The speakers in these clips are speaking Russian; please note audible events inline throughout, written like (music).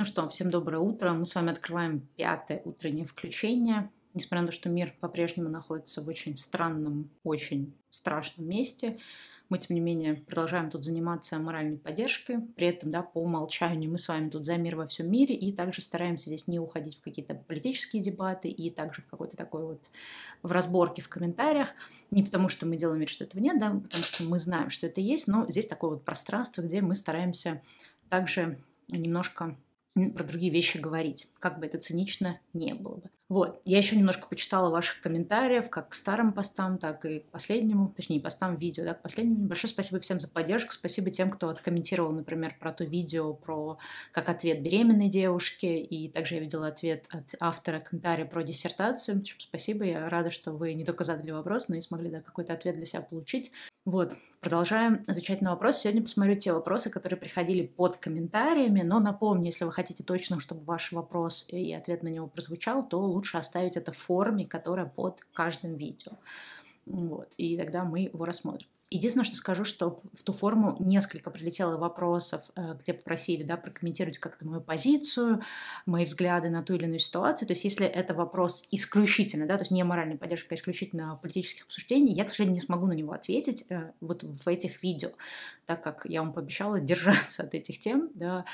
Ну что, всем доброе утро. Мы с вами открываем пятое утреннее включение. Несмотря на то, что мир по-прежнему находится в очень странном, очень страшном месте, мы, тем не менее, продолжаем тут заниматься моральной поддержкой. При этом, да, по умолчанию мы с вами тут за мир во всем мире и также стараемся здесь не уходить в какие-то политические дебаты и также в какой-то такой вот в разборке в комментариях. Не потому, что мы делаем вид, что этого нет, да, потому что мы знаем, что это есть, но здесь такое вот пространство, где мы стараемся также немножко про другие вещи говорить, как бы это цинично не было бы. Вот, я еще немножко почитала ваших комментариев, как к старым постам, так и к последнему, точнее, постам видео, да, к последнему. Большое спасибо всем за поддержку, спасибо тем, кто откомментировал, например, про то видео, про как ответ беременной девушки, и также я видела ответ от автора комментария про диссертацию. Спасибо, я рада, что вы не только задали вопрос, но и смогли, да, какой-то ответ для себя получить. Вот, продолжаем отвечать на вопросы. Сегодня посмотрю те вопросы, которые приходили под комментариями, но напомню, если вы хотите точно, чтобы ваш вопрос и ответ на него прозвучал, то лучше оставить это в форме, которая под каждым видео. Вот, и тогда мы его рассмотрим. Единственное, что скажу, что в ту форму несколько прилетело вопросов, э, где попросили да, прокомментировать как-то мою позицию, мои взгляды на ту или иную ситуацию. То есть если это вопрос исключительно, да, то есть не моральная поддержка, а исключительно политических обсуждений, я, к сожалению, не смогу на него ответить э, вот в этих видео, так как я вам пообещала держаться от этих тем, да,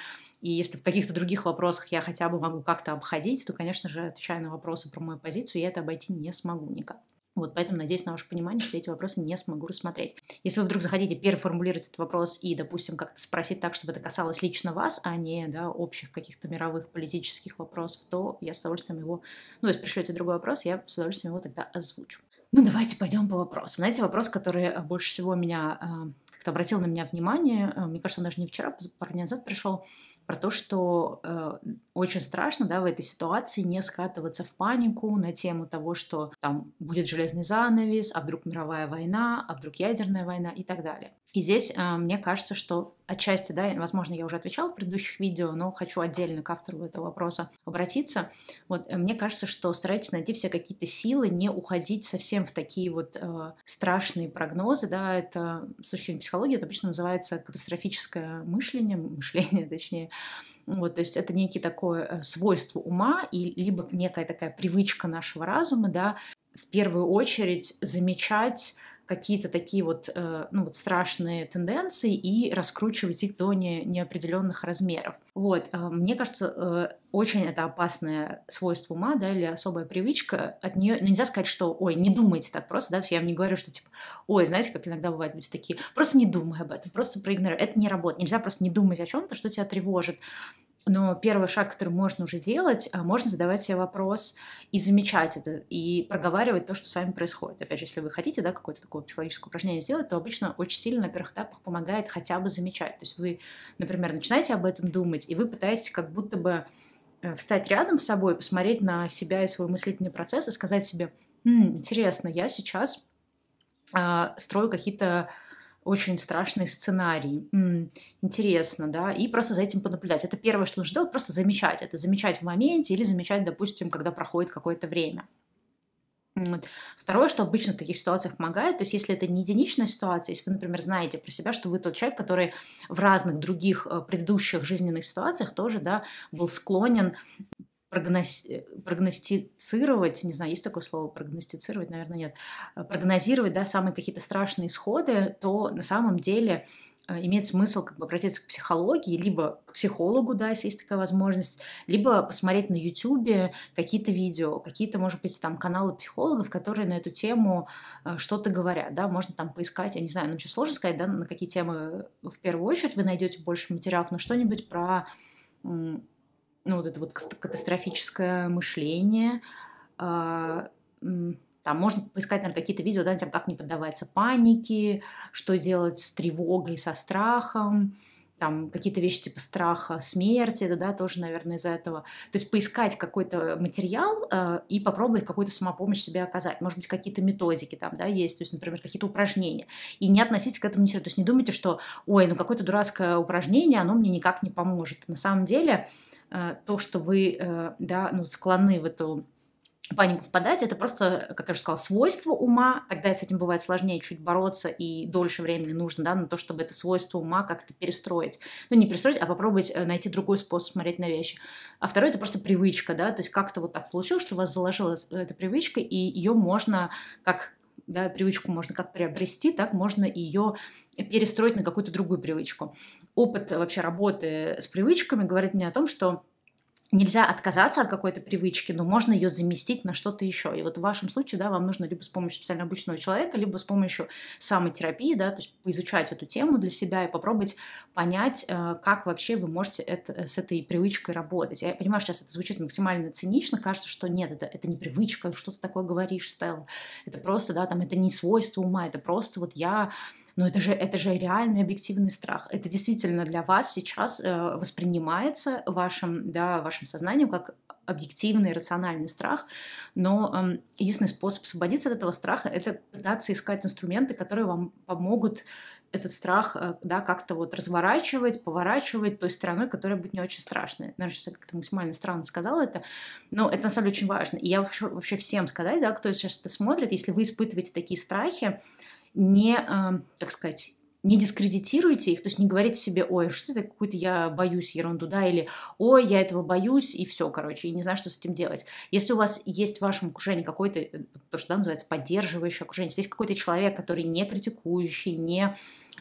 и если в каких-то других вопросах я хотя бы могу как-то обходить, то, конечно же, отвечая на вопросы про мою позицию, я это обойти не смогу никак. Вот поэтому надеюсь на ваше понимание, что эти вопросы не смогу рассмотреть. Если вы вдруг захотите переформулировать этот вопрос и, допустим, как-то спросить так, чтобы это касалось лично вас, а не да, общих каких-то мировых политических вопросов, то я с удовольствием его... Ну, если пришлете другой вопрос, я с удовольствием его тогда озвучу. Ну, давайте пойдем по вопросам. Знаете, вопрос, который э, больше всего меня э, как-то обратил на меня внимание, э, мне кажется, он даже не вчера, пару дней назад пришел, про то, что э, очень страшно, да, в этой ситуации не скатываться в панику на тему того, что там будет железный занавес, а вдруг мировая война, а вдруг ядерная война и так далее. И здесь э, мне кажется, что отчасти, да, возможно, я уже отвечала в предыдущих видео, но хочу отдельно к автору этого вопроса обратиться. Вот э, мне кажется, что старайтесь найти все какие-то силы, не уходить совсем в такие вот э, страшные прогнозы, да, это с точки зрения психологии это обычно называется катастрофическое мышление, (laughs) мышление, точнее, вот, то есть это некий такое э, свойство ума и либо некая такая привычка нашего разума, да, в первую очередь замечать какие-то такие вот, э, ну, вот страшные тенденции и раскручивать их до не, неопределенных размеров. Вот, э, мне кажется, очень это опасное свойство ума, да, или особая привычка. От нее ну, нельзя сказать, что, ой, не думайте так просто, да, я вам не говорю, что типа, ой, знаете, как иногда бывают люди такие, просто не думай об этом, просто проигнорируй. Это не работает. Нельзя просто не думать о чем-то, что тебя тревожит. Но первый шаг, который можно уже делать, а, можно задавать себе вопрос и замечать это, и проговаривать то, что с вами происходит. Опять же, если вы хотите да, какое-то такое психологическое упражнение сделать, то обычно очень сильно на первых этапах помогает хотя бы замечать. То есть вы, например, начинаете об этом думать, и вы пытаетесь как будто бы э, встать рядом с собой, посмотреть на себя и свой мыслительный процесс и сказать себе, «М, интересно, я сейчас э, строю какие-то очень страшный сценарий. М-м, интересно, да, и просто за этим понаблюдать. Это первое, что нужно делать, просто замечать. Это замечать в моменте или замечать, допустим, когда проходит какое-то время. Второе, что обычно в таких ситуациях помогает, то есть если это не единичная ситуация, если вы, например, знаете про себя, что вы тот человек, который в разных других э, предыдущих жизненных ситуациях тоже да, был склонен прогностицировать, не знаю, есть такое слово, прогностицировать, наверное, нет, э, прогнозировать, да, самые какие-то страшные исходы, то на самом деле э, имеет смысл как бы обратиться к психологии, либо к психологу, да, если есть такая возможность, либо посмотреть на YouTube какие-то видео, какие-то, может быть, там каналы психологов, которые на эту тему э, что-то говорят, да, можно там поискать, я не знаю, нам сейчас сложно сказать, да, на какие темы в первую очередь вы найдете больше материалов, но что-нибудь про ну, вот это вот катастрофическое мышление. А, там можно поискать, наверное, какие-то видео, да, тем, как не поддаваться панике, что делать с тревогой, со страхом, там какие-то вещи типа страха смерти, это, да, тоже, наверное, из-за этого. То есть поискать какой-то материал э, и попробовать какую-то самопомощь себе оказать. Может быть, какие-то методики там, да, есть, то есть, например, какие-то упражнения. И не относитесь к этому серьезно. То есть не думайте, что, ой, ну какое-то дурацкое упражнение, оно мне никак не поможет. На самом деле, Э, то, что вы э, да, ну, склонны в эту панику впадать, это просто, как я уже сказала, свойство ума, тогда с этим бывает сложнее чуть бороться, и дольше времени нужно, да, на то, чтобы это свойство ума как-то перестроить. Ну, не перестроить, а попробовать э, найти другой способ смотреть на вещи. А второе – это просто привычка, да, то есть как-то вот так получилось, что у вас заложилась эта привычка, и ее можно как да, привычку можно как приобрести, так можно ее перестроить на какую-то другую привычку. Опыт вообще работы с привычками говорит мне о том, что нельзя отказаться от какой-то привычки, но можно ее заместить на что-то еще. И вот в вашем случае, да, вам нужно либо с помощью специально обычного человека, либо с помощью самотерапии, да, то есть поизучать эту тему для себя и попробовать понять, э, как вообще вы можете это, с этой привычкой работать. Я понимаю, сейчас это звучит максимально цинично, кажется, что нет, это, это не привычка, что ты такое говоришь, Стелла. Это просто, да, там, это не свойство ума, это просто вот я но это же, это же реальный объективный страх. Это действительно для вас сейчас э, воспринимается вашим, да, вашим сознанием как объективный, рациональный страх, но э, единственный способ освободиться от этого страха – это пытаться искать инструменты, которые вам помогут этот страх э, да, как-то вот разворачивать, поворачивать той стороной, которая будет не очень страшной. Наверное, сейчас я как-то максимально странно сказала это, но это на самом деле очень важно. И я вообще, вообще всем сказать, да, кто сейчас это смотрит, если вы испытываете такие страхи, не, так сказать, не дискредитируйте их, то есть не говорите себе, ой, что это какую-то я боюсь ерунду, да, или ой, я этого боюсь, и все, короче, и не знаю, что с этим делать. Если у вас есть в вашем окружении какой-то, э, то, что да, называется поддерживающее окружение, есть какой-то человек, который не критикующий, не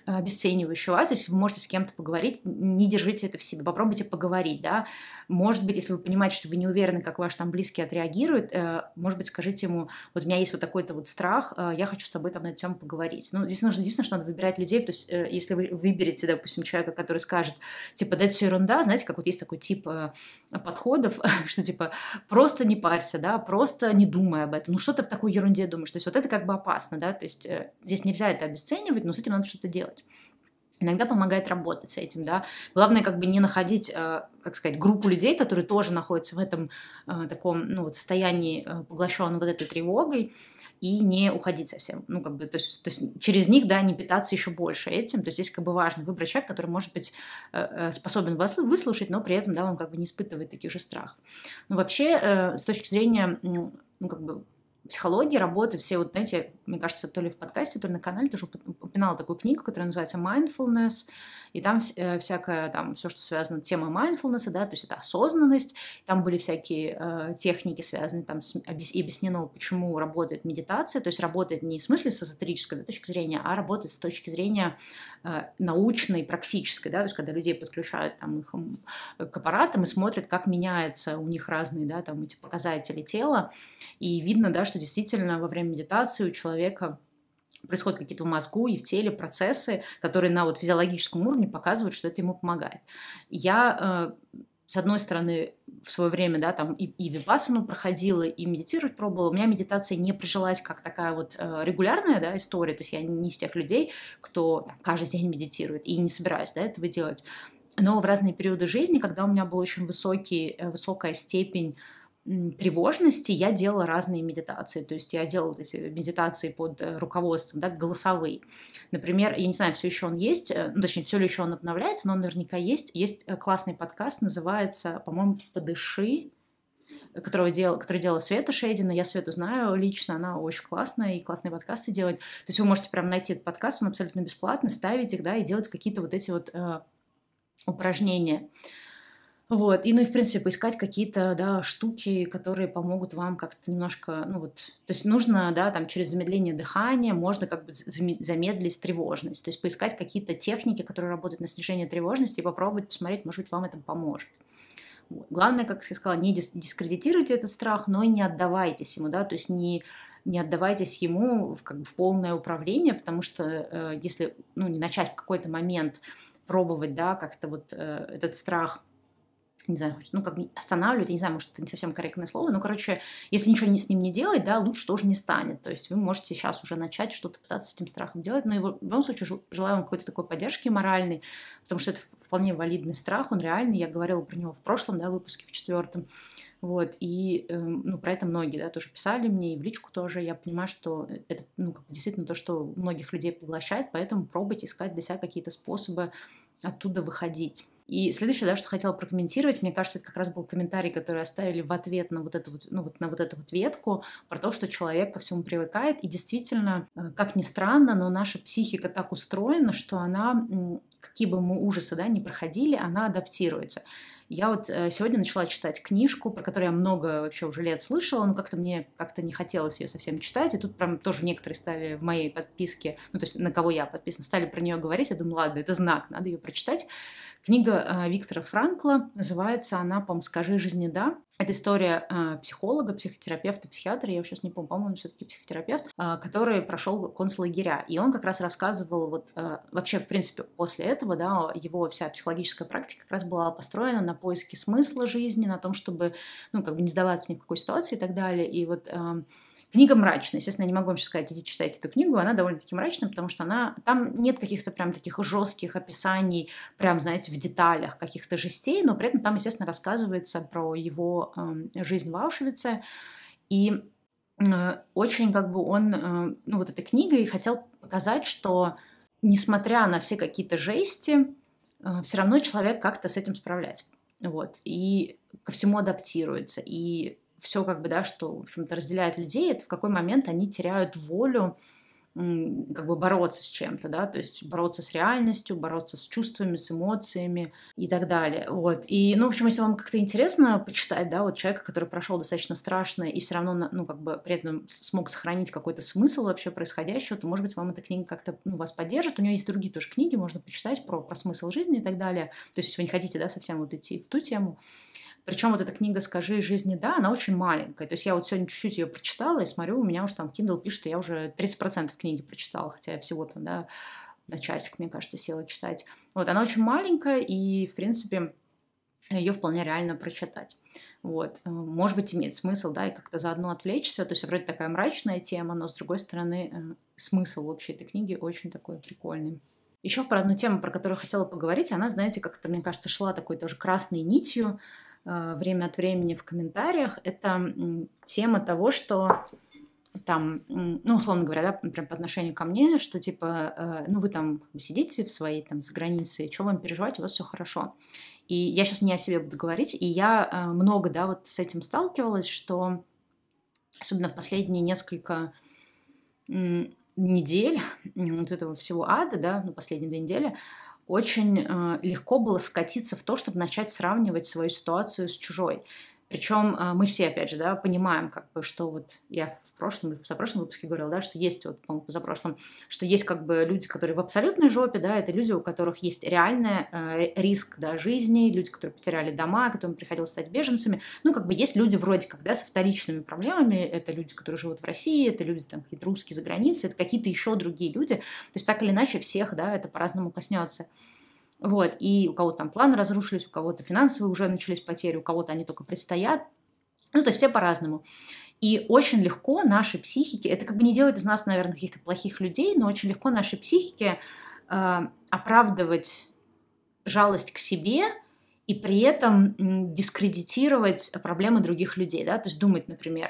обесценивающего, то есть вы можете с кем-то поговорить, не держите это в себе, попробуйте поговорить, да, может быть, если вы понимаете, что вы не уверены, как ваш там близкий отреагирует, э, может быть, скажите ему, вот у меня есть вот такой-то вот страх, э, я хочу с тобой там на тему поговорить. Ну, здесь нужно, единственное, что надо выбирать людей, то есть э, если вы выберете, допустим, человека, который скажет, типа, да, это все ерунда, знаете, как вот есть такой тип подходов, (laughs) что типа, просто не парься, да, просто не думай об этом, ну, что ты в такой ерунде думаешь, то есть вот это как бы опасно, да, то есть здесь нельзя это обесценивать, но с этим надо что-то делать. Иногда помогает работать с этим, да. Главное, как бы не находить, э, как сказать, группу людей, которые тоже находятся в этом э, таком, ну, вот состоянии э, поглощенного вот этой тревогой, и не уходить совсем. Ну, как бы, то есть, то есть через них, да, не питаться еще больше этим. То есть здесь как бы важно выбрать человека, который может быть способен вас выслушать, но при этом, да, он как бы не испытывает таких же страхов. Ну, вообще, с точки зрения, ну, как бы психологии, работы, все вот, знаете, мне кажется, то ли в подкасте, то ли на канале тоже упоминала такую книгу, которая называется «Mindfulness», и там э, всякое, там все, что связано с темой mindfulness, да, то есть это осознанность, там были всякие э, техники, связанные там с, и объяснено, почему работает медитация, то есть работает не в смысле с эзотерической точки зрения, а работает с точки зрения э, научной, практической, да, то есть когда людей подключают там их к аппаратам и смотрят, как меняется у них разные, да, там эти показатели тела, и видно, да, что действительно во время медитации у человека происходят какие-то в мозгу и в теле процессы, которые на вот физиологическом уровне показывают, что это ему помогает. Я э, с одной стороны, в свое время, да, там и, и випассану проходила, и медитировать пробовала. У меня медитация не прижилась как такая вот э, регулярная, да, история. То есть я не из тех людей, кто там, каждый день медитирует, и не собираюсь, да, этого делать. Но в разные периоды жизни, когда у меня была очень высокий, э, высокая степень тревожности я делала разные медитации. То есть я делала эти медитации под э, руководством, да, голосовые. Например, я не знаю, все еще он есть, э, ну, точнее, все ли еще он обновляется, но он наверняка есть. Есть э, классный подкаст, называется, по-моему, «Подыши», которого дел, который делала Света Шейдина. Я Свету знаю лично, она очень классная и классные подкасты делает. То есть вы можете прям найти этот подкаст, он абсолютно бесплатно, ставить их, да, и делать какие-то вот эти вот э, упражнения. Вот, и, ну и, в принципе, поискать какие-то, да, штуки, которые помогут вам как-то немножко, ну вот, то есть нужно, да, там, через замедление дыхания можно как бы замедлить тревожность, то есть поискать какие-то техники, которые работают на снижение тревожности и попробовать посмотреть, может быть, вам это поможет. Вот. Главное, как я сказала, не дискредитируйте этот страх, но и не отдавайтесь ему, да, то есть не не отдавайтесь ему в, как бы, в полное управление, потому что э, если ну, не начать в какой-то момент пробовать, да, как-то вот э, этот страх не знаю, ну, как останавливает, я не знаю, может, это не совсем корректное слово, но, короче, если ничего не, с ним не делать, да, лучше тоже не станет. То есть вы можете сейчас уже начать что-то пытаться с этим страхом делать, но его, в любом случае желаю вам какой-то такой поддержки моральной, потому что это вполне валидный страх, он реальный, я говорила про него в прошлом, да, выпуске, в четвертом. Вот, и э, ну, про это многие да, тоже писали мне, и в личку тоже. Я понимаю, что это ну, как действительно то, что многих людей поглощает, поэтому пробуйте искать для себя какие-то способы оттуда выходить. И следующее, да, что хотела прокомментировать, мне кажется, это как раз был комментарий, который оставили в ответ на вот эту вот, ну, вот на вот эту вот ветку про то, что человек ко всему привыкает. И действительно, э, как ни странно, но наша психика так устроена, что она, какие бы мы ужасы да, не проходили, она адаптируется. Я вот э, сегодня начала читать книжку, про которую я много вообще уже лет слышала, но как-то мне как-то не хотелось ее совсем читать. И тут прям тоже некоторые стали в моей подписке, ну то есть на кого я подписана, стали про нее говорить. Я думаю, ладно, это знак, надо ее прочитать. Книга э, Виктора Франкла, называется она, по-моему, «Скажи жизни да». Это история э, психолога, психотерапевта, психиатра, я сейчас не помню, по-моему, все-таки психотерапевт, э, который прошел концлагеря. И он как раз рассказывал, вот вообще, в принципе, после этого, да, его вся психологическая практика как раз была построена на поиске смысла жизни, на том, чтобы, ну, как бы не сдаваться ни в какой ситуации и так далее. И вот э, Книга мрачная. Естественно, я не могу вам сейчас сказать, идите читайте эту книгу. Она довольно-таки мрачная, потому что она... Там нет каких-то прям таких жестких описаний, прям, знаете, в деталях каких-то жестей, но при этом там, естественно, рассказывается про его э, жизнь в Аушвице. И э, очень как бы он, э, ну вот этой книгой хотел показать, что несмотря на все какие-то жести, э, все равно человек как-то с этим справляется. Вот. И ко всему адаптируется. И все как бы, да, что, в общем-то, разделяет людей, это в какой момент они теряют волю как бы бороться с чем-то, да, то есть бороться с реальностью, бороться с чувствами, с эмоциями и так далее. Вот. И, ну, в общем, если вам как-то интересно почитать, да, вот человека, который прошел достаточно страшное и все равно, ну, как бы при этом смог сохранить какой-то смысл вообще происходящего, то, может быть, вам эта книга как-то, ну, вас поддержит. У нее есть другие тоже книги, можно почитать про, про смысл жизни и так далее. То есть, если вы не хотите, да, совсем вот идти в ту тему, причем вот эта книга «Скажи жизни да», она очень маленькая. То есть я вот сегодня чуть-чуть ее прочитала и смотрю, у меня уже там Kindle пишет, что я уже 30% книги прочитала, хотя я всего там, да, на часик, мне кажется, села читать. Вот, она очень маленькая, и, в принципе, ее вполне реально прочитать. Вот. Э, может быть, имеет смысл, да, и как-то заодно отвлечься. То есть, вроде такая мрачная тема, но, с другой стороны, э, смысл вообще этой книги очень такой прикольный. Еще про одну тему, про которую хотела поговорить, она, знаете, как-то, мне кажется, шла такой тоже красной нитью время от времени в комментариях, это тема того, что там, ну, условно говоря, да, например, по отношению ко мне, что типа, э, ну, вы там сидите в своей там за границей, что вам переживать, у вас все хорошо. И я сейчас не о себе буду говорить, и я э, много, да, вот с этим сталкивалась, что особенно в последние несколько недель вот этого всего ада, да, ну, последние две недели, очень э, легко было скатиться в то, чтобы начать сравнивать свою ситуацию с чужой. Причем э, мы все, опять же, да, понимаем, как бы, что вот я в прошлом в позапрошлом выпуске говорила, да, что есть, вот, по-моему, позапрошлом, что есть как бы люди, которые в абсолютной жопе, да, это люди, у которых есть реальный э, риск, да, жизни, люди, которые потеряли дома, которым приходилось стать беженцами. Ну, как бы есть люди вроде как, да, со вторичными проблемами, это люди, которые живут в России, это люди, там, какие-то русские за границей, это какие-то еще другие люди. То есть так или иначе всех, да, это по-разному коснется. Вот, и у кого-то там планы разрушились, у кого-то финансовые уже начались потери, у кого-то они только предстоят. Ну, то есть все по-разному. И очень легко нашей психике, это как бы не делает из нас, наверное, каких-то плохих людей, но очень легко нашей психике э, оправдывать жалость к себе и при этом дискредитировать проблемы других людей, да, то есть думать, например,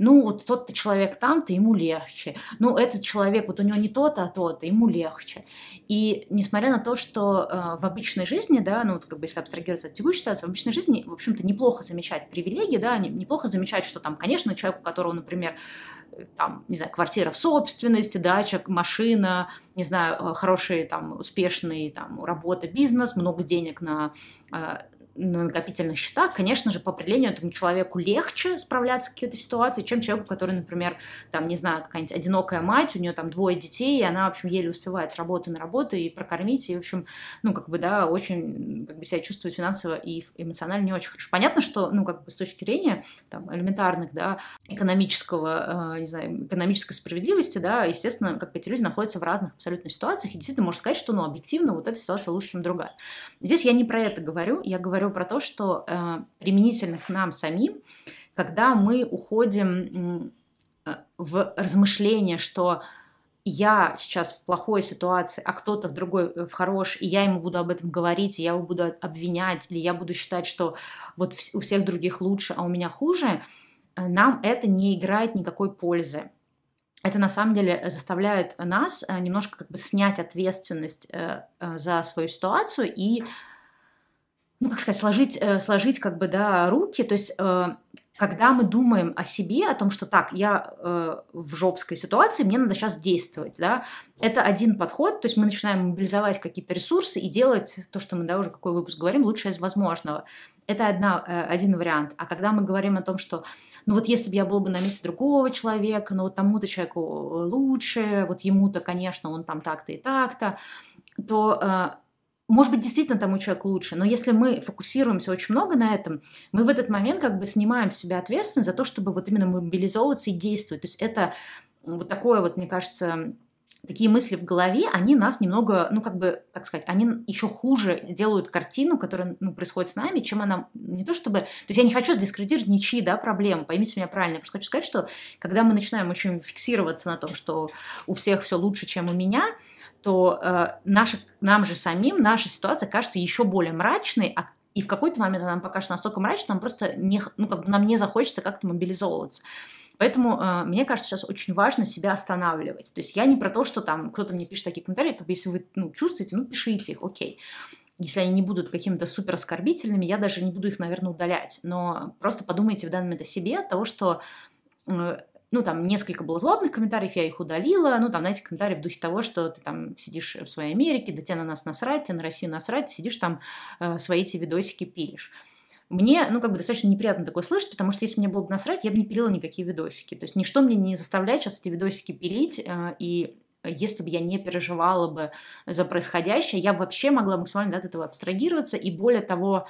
ну, вот тот-то человек там-то, ему легче. Ну, этот человек, вот у него не то-то, а то-то, ему легче. И несмотря на то, что э, в обычной жизни, да, ну, вот как бы если абстрагироваться от текущей ситуации, в обычной жизни, в общем-то, неплохо замечать привилегии, да, неплохо замечать, что там, конечно, человек, у которого, например, э, там, не знаю, квартира в собственности, дача, машина, не знаю, э, хороший, там, успешный, там, работа, бизнес, много денег на на накопительных счетах, конечно же, по определению этому человеку легче справляться с какой-то ситуацией, чем человеку, который, например, там, не знаю, какая-нибудь одинокая мать, у нее там двое детей, и она, в общем, еле успевает с работы на работу и прокормить, и, в общем, ну, как бы, да, очень, как бы, себя чувствует финансово и эмоционально не очень хорошо. Понятно, что, ну, как бы, с точки зрения, там, элементарных, да, экономического, э, не знаю, экономической справедливости, да, естественно, как бы эти люди находятся в разных абсолютно ситуациях, и действительно можно сказать, что, ну, объективно вот эта ситуация лучше, чем другая. Здесь я не про это говорю, я говорю про то, что э, применительно к нам самим, когда мы уходим э, в размышление, что я сейчас в плохой ситуации, а кто-то в другой э, в хорош, и я ему буду об этом говорить, и я его буду обвинять, или я буду считать, что вот у всех других лучше, а у меня хуже, нам это не играет никакой пользы. Это на самом деле заставляет нас немножко как бы снять ответственность за свою ситуацию и ну, как сказать, сложить, э, сложить как бы, да, руки, то есть э, когда мы думаем о себе, о том, что так, я э, в жопской ситуации, мне надо сейчас действовать, да, это один подход, то есть мы начинаем мобилизовать какие-то ресурсы и делать то, что мы, да, уже какой выпуск говорим, лучшее из возможного. Это одна, э, один вариант. А когда мы говорим о том, что ну вот если бы я был бы на месте другого человека, ну вот тому-то человеку лучше, вот ему-то, конечно, он там так-то и так-то, то э, может быть, действительно тому человеку лучше, но если мы фокусируемся очень много на этом, мы в этот момент как бы снимаем с себя ответственность за то, чтобы вот именно мобилизовываться и действовать. То есть это вот такое вот, мне кажется, такие мысли в голове, они нас немного, ну, как бы, как сказать, они еще хуже делают картину, которая, ну, происходит с нами, чем она, не то чтобы, то есть я не хочу дискредитировать ничьи, да, проблемы, поймите меня правильно, я просто хочу сказать, что когда мы начинаем очень фиксироваться на том, что у всех все лучше, чем у меня, то э, наша, нам же самим наша ситуация кажется еще более мрачной, а, и в какой-то момент она нам покажется настолько мрачной, нам просто не, ну, как бы нам не захочется как-то мобилизовываться. Поэтому э, мне кажется, сейчас очень важно себя останавливать. То есть я не про то, что там кто-то мне пишет такие комментарии, как бы если вы ну, чувствуете, ну пишите их, окей. Если они не будут какими-то супер оскорбительными, я даже не буду их, наверное, удалять. Но просто подумайте в данный момент о себе, от того, что э, ну, там несколько было злобных комментариев, я их удалила, ну, там, знаете, комментарии в духе того, что ты там сидишь в своей Америке, да тебе на нас насрать, тебе на Россию насрать, сидишь там э, свои эти видосики пилишь. Мне, ну, как бы достаточно неприятно такое слышать, потому что если мне было бы насрать, я бы не пилила никакие видосики. То есть ничто мне не заставляет сейчас эти видосики пилить, э, и если бы я не переживала бы за происходящее, я вообще могла максимально от этого абстрагироваться, и более того,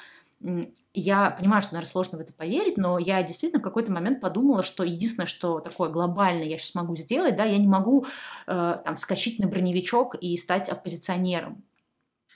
я понимаю, что, наверное, сложно в это поверить, но я действительно в какой-то момент подумала, что единственное, что такое глобальное я сейчас могу сделать, да, я не могу э, там вскочить на броневичок и стать оппозиционером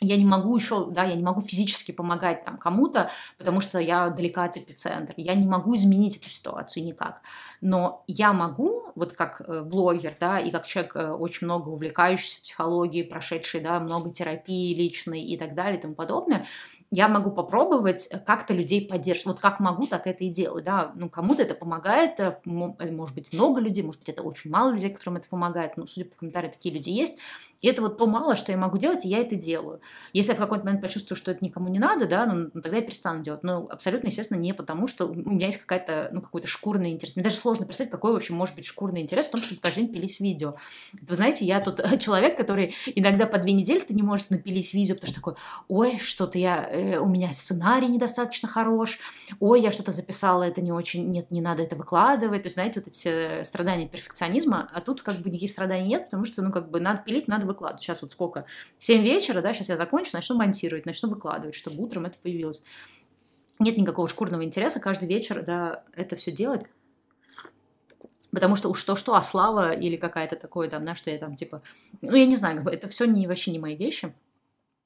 я не могу еще, да, я не могу физически помогать там кому-то, потому что я далека от эпицентра. Я не могу изменить эту ситуацию никак. Но я могу, вот как э, блогер, да, и как человек э, очень много увлекающийся психологией, прошедший, да, много терапии личной и так далее и тому подобное, я могу попробовать как-то людей поддерживать. Вот как могу, так это и делаю. Да? Ну, кому-то это помогает, э, может быть, много людей, может быть, это очень мало людей, которым это помогает. Ну, судя по комментариям, такие люди есть. И это вот то мало, что я могу делать, и я это делаю. Если я в какой-то момент почувствую, что это никому не надо, да, ну, ну тогда я перестану делать. Но абсолютно, естественно, не потому, что у меня есть какая-то, ну, какой-то шкурный интерес. Мне даже сложно представить, какой вообще может быть шкурный интерес в том, чтобы каждый день пилить видео. Вы знаете, я тут (laughs) человек, который иногда по две недели ты не может напилить видео, потому что такой, ой, что-то я, э, у меня сценарий недостаточно хорош, ой, я что-то записала, это не очень, нет, не надо это выкладывать. То есть, знаете, вот эти страдания перфекционизма, а тут как бы никаких страданий нет, потому что, ну, как бы надо пилить, надо выкладывать. Сейчас вот сколько? 7 вечера, да, сейчас я закончу, начну монтировать, начну выкладывать, чтобы утром это появилось. Нет никакого шкурного интереса каждый вечер, да, это все делать. Потому что уж то-что, а слава или какая-то такое там, на что я там, типа, ну, я не знаю, это все не, вообще не мои вещи.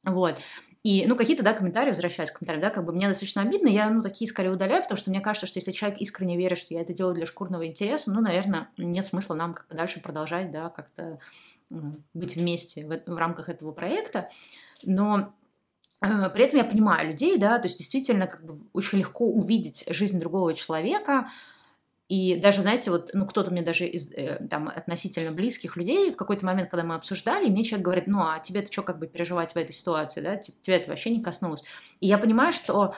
Вот. И, ну, какие-то, да, комментарии, возвращаясь к комментариям, да, как бы мне достаточно обидно, я, ну, такие скорее удаляю, потому что мне кажется, что если человек искренне верит, что я это делаю для шкурного интереса, ну, наверное, нет смысла нам как-то дальше продолжать, да, как-то быть вместе в, в рамках этого проекта, но э, при этом я понимаю людей, да, то есть действительно как бы очень легко увидеть жизнь другого человека, и даже, знаете, вот, ну, кто-то мне даже из, э, там, относительно близких людей в какой-то момент, когда мы обсуждали, мне человек говорит, ну, а тебе-то что как бы переживать в этой ситуации, да, тебя это вообще не коснулось. И я понимаю, что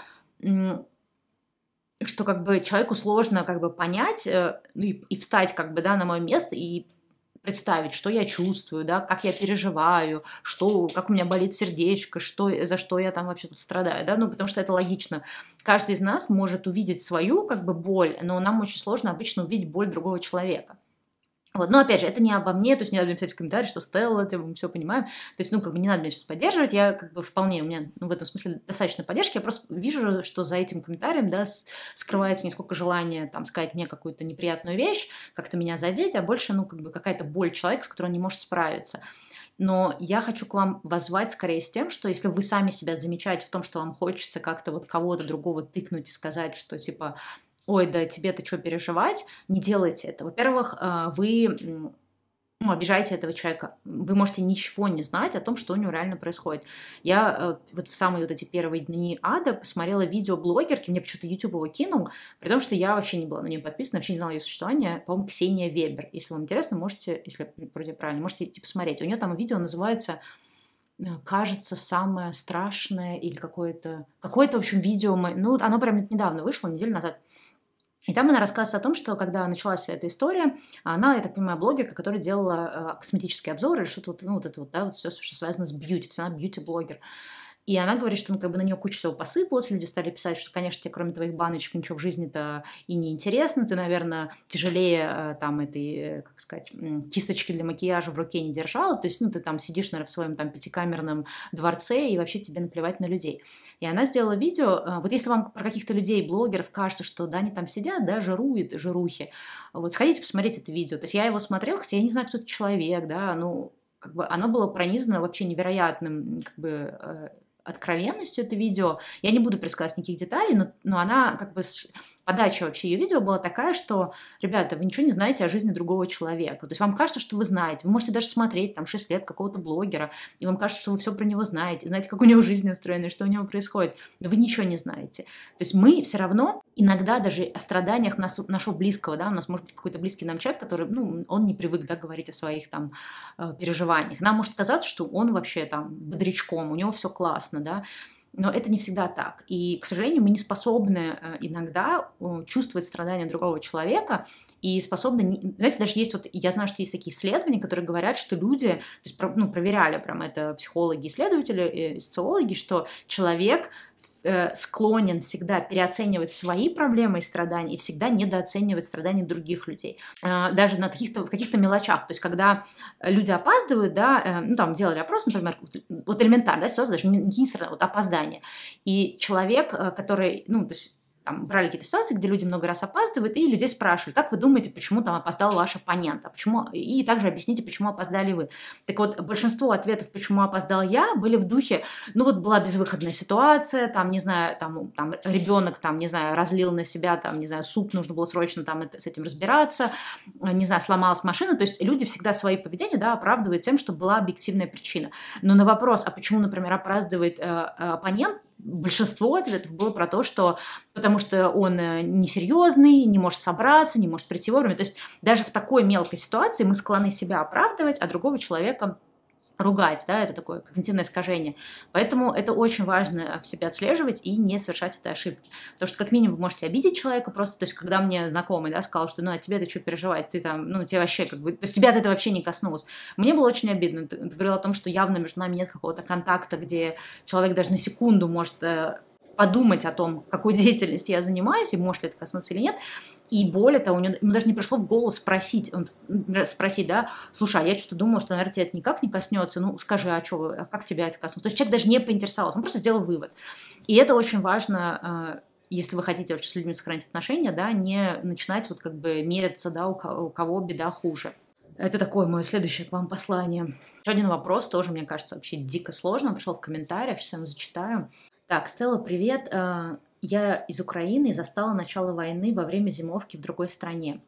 что как бы человеку сложно как бы понять э, ну, и, и встать как бы, да, на мое место и представить, что я чувствую, да, как я переживаю, что, как у меня болит сердечко, что, за что я там вообще тут страдаю, да, ну, потому что это логично. Каждый из нас может увидеть свою, как бы, боль, но нам очень сложно обычно увидеть боль другого человека. Вот. Но опять же, это не обо мне, то есть не надо мне писать в комментарии, что Стелла, это мы все понимаем. То есть, ну, как бы не надо меня сейчас поддерживать, я как бы вполне, у меня ну, в этом смысле достаточно поддержки, я просто вижу, что за этим комментарием, да, скрывается не сколько желание, там, сказать мне какую-то неприятную вещь, как-то меня задеть, а больше, ну, как бы какая-то боль человека, с которой он не может справиться. Но я хочу к вам возвать скорее с тем, что если вы сами себя замечаете в том, что вам хочется как-то вот кого-то другого тыкнуть и сказать, что типа ой, да тебе-то что переживать, не делайте это. Во-первых, э, вы ну, обижаете этого человека. Вы можете ничего не знать о том, что у него реально происходит. Я э, вот в самые вот эти первые дни ада посмотрела видео блогерки, мне почему-то YouTube его кинул, при том, что я вообще не была на нее подписана, вообще не знала ее существования, по-моему, Ксения Вебер. Если вам интересно, можете, если вроде правильно, можете идти посмотреть. У нее там видео называется кажется, самое страшное или какое-то, какое-то, в общем, видео, ну, оно прям недавно вышло, неделю назад, и там она рассказывает о том, что когда началась эта история, она, я так понимаю, блогерка, которая делала э, косметические обзоры что-то, ну, вот это вот, да, вот все, что связано с бьюти, то есть она бьюти-блогер. И она говорит, что ну, как бы на нее куча всего посыпалось, люди стали писать, что, конечно, тебе кроме твоих баночек ничего в жизни-то и не интересно, ты, наверное, тяжелее э, там этой, э, как сказать, кисточки для макияжа в руке не держала, то есть, ну, ты там сидишь, наверное, в своем там пятикамерном дворце, и вообще тебе наплевать на людей. И она сделала видео, э, вот если вам про каких-то людей, блогеров кажется, что, да, они там сидят, да, жируют, жирухи, вот сходите посмотреть это видео. То есть я его смотрела, хотя я не знаю, кто это человек, да, ну, как бы оно было пронизано вообще невероятным, как бы, откровенностью это видео. Я не буду предсказать никаких деталей, но, но она как бы подача вообще ее видео была такая, что, ребята, вы ничего не знаете о жизни другого человека. То есть вам кажется, что вы знаете. Вы можете даже смотреть там 6 лет какого-то блогера, и вам кажется, что вы все про него знаете, знаете, как у него жизнь устроена, что у него происходит. Но вы ничего не знаете. То есть мы все равно иногда даже о страданиях нас, нашего близкого, да, у нас может быть какой-то близкий нам человек, который, ну, он не привык, да, говорить о своих там э, переживаниях. Нам может казаться, что он вообще там бодрячком, у него все классно, да, но это не всегда так. И, к сожалению, мы не способны э, иногда э, чувствовать страдания другого человека и способны... Знаете, даже есть вот... Я знаю, что есть такие исследования, которые говорят, что люди... То есть, ну, проверяли прям это психологи, исследователи, социологи, что человек Э, склонен всегда переоценивать свои проблемы и страдания и всегда недооценивать страдания других людей. Э, даже на каких-то, в каких-то мелочах. То есть, когда люди опаздывают, да, э, ну, там, делали опрос, например, вот элементарно, да, ситуация даже не, не вот опоздание. И человек, который, ну, то есть там, брали какие-то ситуации, где люди много раз опаздывают, и людей спрашивали, как вы думаете, почему там опоздал ваш оппонент, а почему, и также объясните, почему опоздали вы. Так вот, большинство ответов, почему опоздал я, были в духе, ну вот была безвыходная ситуация, там, не знаю, там, там ребенок, там, не знаю, разлил на себя, там, не знаю, суп, нужно было срочно там с этим разбираться, не знаю, сломалась машина, то есть люди всегда свои поведения, да, оправдывают тем, что была объективная причина. Но на вопрос, а почему, например, опаздывает э, оппонент, большинство ответов было про то, что потому что он э, несерьезный, не может собраться, не может прийти вовремя. То есть даже в такой мелкой ситуации мы склонны себя оправдывать, а другого человека ругать, да, это такое когнитивное искажение. Поэтому это очень важно в себе отслеживать и не совершать этой ошибки. Потому что как минимум вы можете обидеть человека просто, то есть когда мне знакомый, да, сказал, что ну, а тебе это что переживать, ты там, ну, тебе вообще как бы, то есть тебя это вообще не коснулось. Мне было очень обидно. Ты, говорила о том, что явно между нами нет какого-то контакта, где человек даже на секунду может э, подумать о том, какой (laughs) деятельностью я занимаюсь, и может ли это коснуться или нет. И более того, у него, ему даже не пришло в голову спросить, он, спросить, да, слушай, а я что-то думала, что, наверное, тебя это никак не коснется, ну, скажи, а что, а как тебя это коснулось? То есть человек даже не поинтересовался, он просто сделал вывод. И это очень важно, э, если вы хотите вообще с людьми сохранить отношения, да, не начинать вот как бы мериться, да, у кого, у кого беда хуже. Это такое мое следующее к вам послание. Еще один вопрос, тоже, мне кажется, вообще дико сложно. Пришел в комментариях, сейчас я вам зачитаю. Так, Стелла, привет. Э, я из Украины и застала начало войны во время зимовки в другой стране.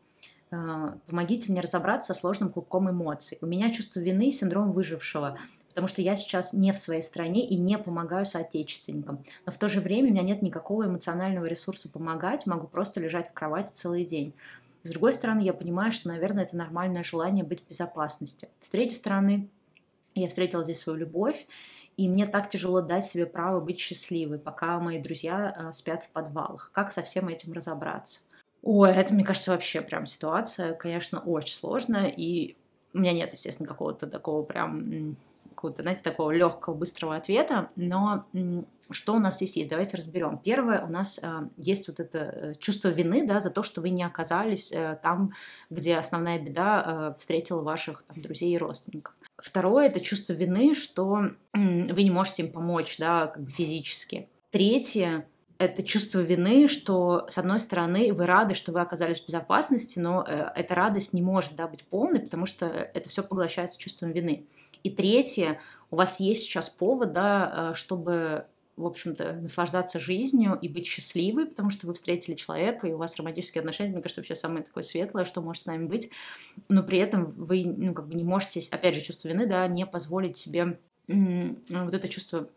Э, помогите мне разобраться со сложным клубком эмоций. У меня чувство вины и синдром выжившего, потому что я сейчас не в своей стране и не помогаю соотечественникам. Но в то же время у меня нет никакого эмоционального ресурса помогать, могу просто лежать в кровати целый день. С другой стороны, я понимаю, что, наверное, это нормальное желание быть в безопасности. С третьей стороны, я встретила здесь свою любовь, и мне так тяжело дать себе право быть счастливой, пока мои друзья э, спят в подвалах. Как со всем этим разобраться? Ой, это, мне кажется, вообще прям ситуация, конечно, очень сложная, и у меня нет, естественно, какого-то такого прям какого-то, знаете, такого легкого, быстрого ответа, но что у нас здесь есть? Давайте разберем. Первое, у нас э, есть вот это э, чувство вины, да, за то, что вы не оказались э, там, где основная беда э, встретила ваших там, друзей и родственников. Второе – это чувство вины, что вы не можете им помочь, да, как бы физически. Третье – это чувство вины, что, с одной стороны, вы рады, что вы оказались в безопасности, но э, эта радость не может да, быть полной, потому что это все поглощается чувством вины. И третье, у вас есть сейчас повод, да, э, чтобы в общем-то, наслаждаться жизнью и быть счастливой, потому что вы встретили человека, и у вас романтические отношения, мне кажется, вообще самое такое светлое, что может с нами быть, но при этом вы, ну, как бы не можете, опять же, чувство вины, да, не позволить себе вот это чувство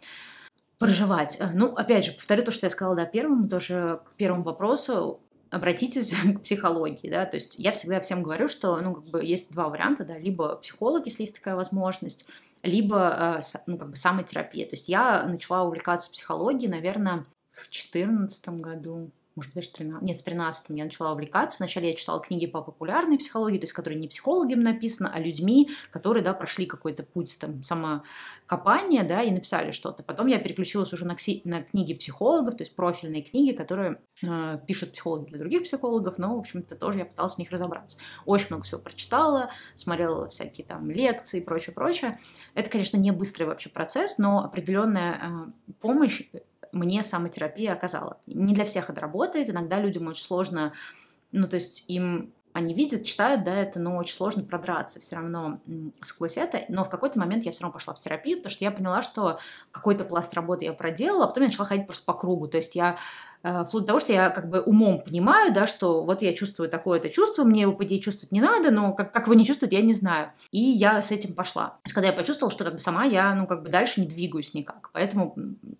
проживать. Э, ну, опять же, повторю то, что я сказала, да, первому, тоже к первому вопросу, обратитесь (laughs) к психологии, да, то есть я всегда всем говорю, что, ну, как бы есть два варианта, да, либо психолог, если есть такая возможность, либо ну, как бы самотерапия. То есть я начала увлекаться психологией, наверное, в 2014 году, может быть, даже 13, нет, в 13 я начала увлекаться. Вначале я читала книги по популярной психологии, то есть, которые не психологами написаны, а людьми, которые, да, прошли какой-то путь там самокопания, да, и написали что-то. Потом я переключилась уже на, кси- на книги психологов, то есть профильные книги, которые э, пишут психологи для других психологов, но, в общем-то, тоже я пыталась в них разобраться. Очень много всего прочитала, смотрела всякие там лекции и прочее, прочее. Это, конечно, не быстрый вообще процесс, но определенная э, помощь мне самотерапия оказала. Не для всех это работает, иногда людям очень сложно, ну, то есть им они видят, читают, да, это, но очень сложно продраться все равно сквозь это. Но в какой-то момент я все равно пошла в терапию, потому что я поняла, что какой-то пласт работы я проделала, а потом я начала ходить просто по кругу. То есть я вплоть до того, что я как бы умом понимаю, да, что вот я чувствую такое-то чувство, мне его, по идее, чувствовать не надо, но как, как его не чувствовать, я не знаю. И я с этим пошла. То есть, когда я почувствовала, что как бы сама я, ну, как бы дальше не двигаюсь никак. Поэтому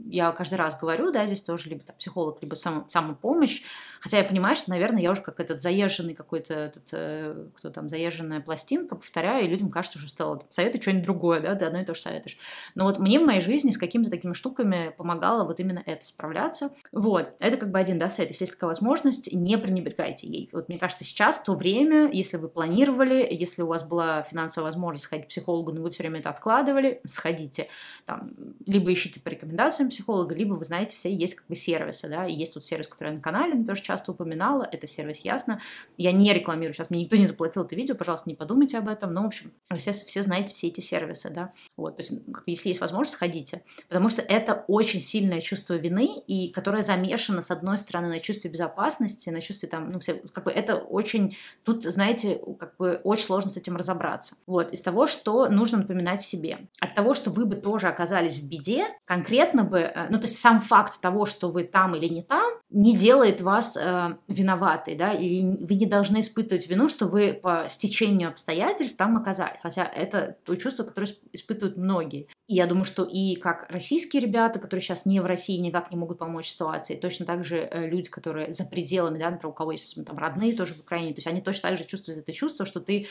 я каждый раз говорю, да, здесь тоже либо там, психолог, либо сам, самопомощь. Хотя я понимаю, что, наверное, я уже как этот заезженный какой-то, этот, э, кто там, заезженная пластинка, повторяю, и людям кажется, что стало советую что-нибудь другое, да, ты одно и то же советуешь. Но вот мне в моей жизни с какими-то такими штуками помогало вот именно это справляться. Вот. Это это как бы один, да, совет. Если есть такая возможность, не пренебрегайте ей. Вот мне кажется, сейчас то время, если вы планировали, если у вас была финансовая возможность сходить к психологу, но вы все время это откладывали, сходите. Там, либо ищите по рекомендациям психолога, либо вы знаете, все есть как бы сервисы, да, и есть тут сервис, который я на канале но тоже часто упоминала, это сервис Ясно. Я не рекламирую сейчас, мне никто не заплатил это видео, пожалуйста, не подумайте об этом, но, в общем, все, все знаете все эти сервисы, да. Вот, то есть, если есть возможность, сходите, потому что это очень сильное чувство вины, и которое замешано с одной стороны, на чувстве безопасности, на чувстве там, ну, все, как бы это очень, тут, знаете, как бы очень сложно с этим разобраться. Вот, из того, что нужно напоминать себе. От того, что вы бы тоже оказались в беде, конкретно бы, э, ну, то есть сам факт того, что вы там или не там, не делает вас э, виноватой, да, и вы не должны испытывать вину, что вы по стечению обстоятельств там оказались. Хотя это то чувство, которое испытывают многие. И я думаю, что и как российские ребята, которые сейчас не в России, никак не могут помочь ситуации, точно так же э, люди, которые за пределами, да, например, у кого есть там родные тоже в Украине, то есть они точно так же чувствуют это чувство, что ты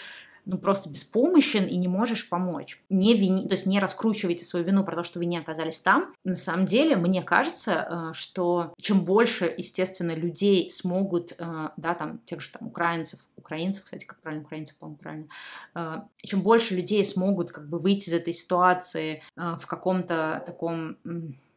ну, просто беспомощен и не можешь помочь. Не вини, то есть не раскручивайте свою вину про то, что вы не оказались там. На самом деле, мне кажется, э, что чем больше, естественно, людей смогут, э, да, там, тех же там украинцев, украинцев, кстати, как правильно, украинцев, по-моему, правильно, э, чем больше людей смогут как бы выйти из этой ситуации в каком-то таком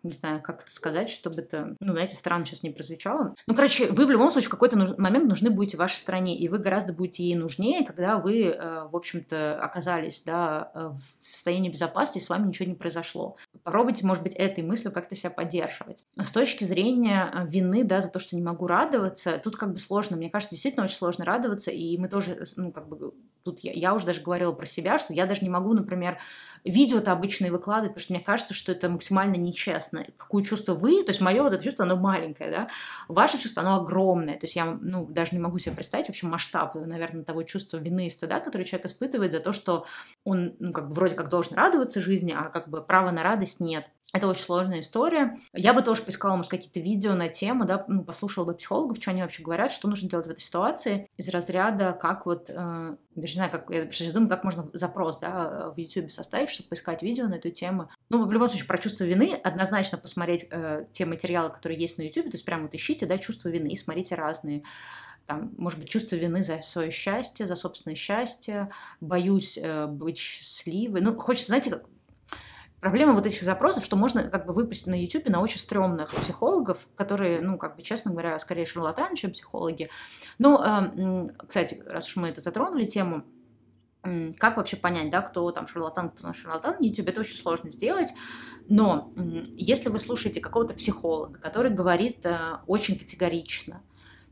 не знаю, как это сказать, чтобы это, ну, знаете, странно сейчас не прозвучало. Ну, короче, вы в любом случае в какой-то нуж- момент нужны будете вашей стране, и вы гораздо будете ей нужнее, когда вы, э, в общем-то, оказались, да, э, в состоянии безопасности, и с вами ничего не произошло. Попробуйте, может быть, этой мыслью как-то себя поддерживать. С точки зрения э, вины, да, за то, что не могу радоваться, тут как бы сложно. Мне кажется, действительно очень сложно радоваться, и мы тоже, ну, как бы, тут я, я уже даже говорила про себя, что я даже не могу, например, видео-то обычно выкладывать, потому что мне кажется, что это максимально нечестно. Какое чувство вы, то есть мое вот это чувство, оно маленькое, да, ваше чувство, оно огромное, то есть я, ну, даже не могу себе представить вообще масштаб, наверное, того чувства вины и стыда, который человек испытывает за то, что он, ну, как бы вроде как должен радоваться жизни, а как бы права на радость нет. Это очень сложная история. Я бы тоже поискала, может, какие-то видео на тему, да, ну, послушала бы психологов, что они вообще говорят, что нужно делать в этой ситуации, из разряда, как вот, э, даже не знаю, как, я сейчас думаю, как можно запрос, да, в YouTube составить, чтобы поискать видео на эту тему. Ну, в любом случае, про чувство вины однозначно посмотреть э, те материалы, которые есть на YouTube, то есть прямо вот ищите, да, чувство вины и смотрите разные там, может быть, чувство вины за свое счастье, за собственное счастье, боюсь э, быть счастливой. Ну, хочется, знаете, Проблема вот этих запросов, что можно как бы выпасть на YouTube на очень стрёмных психологов, которые, ну, как бы, честно говоря, скорее шарлатаны, чем психологи. Ну, кстати, раз уж мы это затронули тему, как вообще понять, да, кто там шарлатан, кто на шарлатан на YouTube, это очень сложно сделать. Но если вы слушаете какого-то психолога, который говорит э, очень категорично,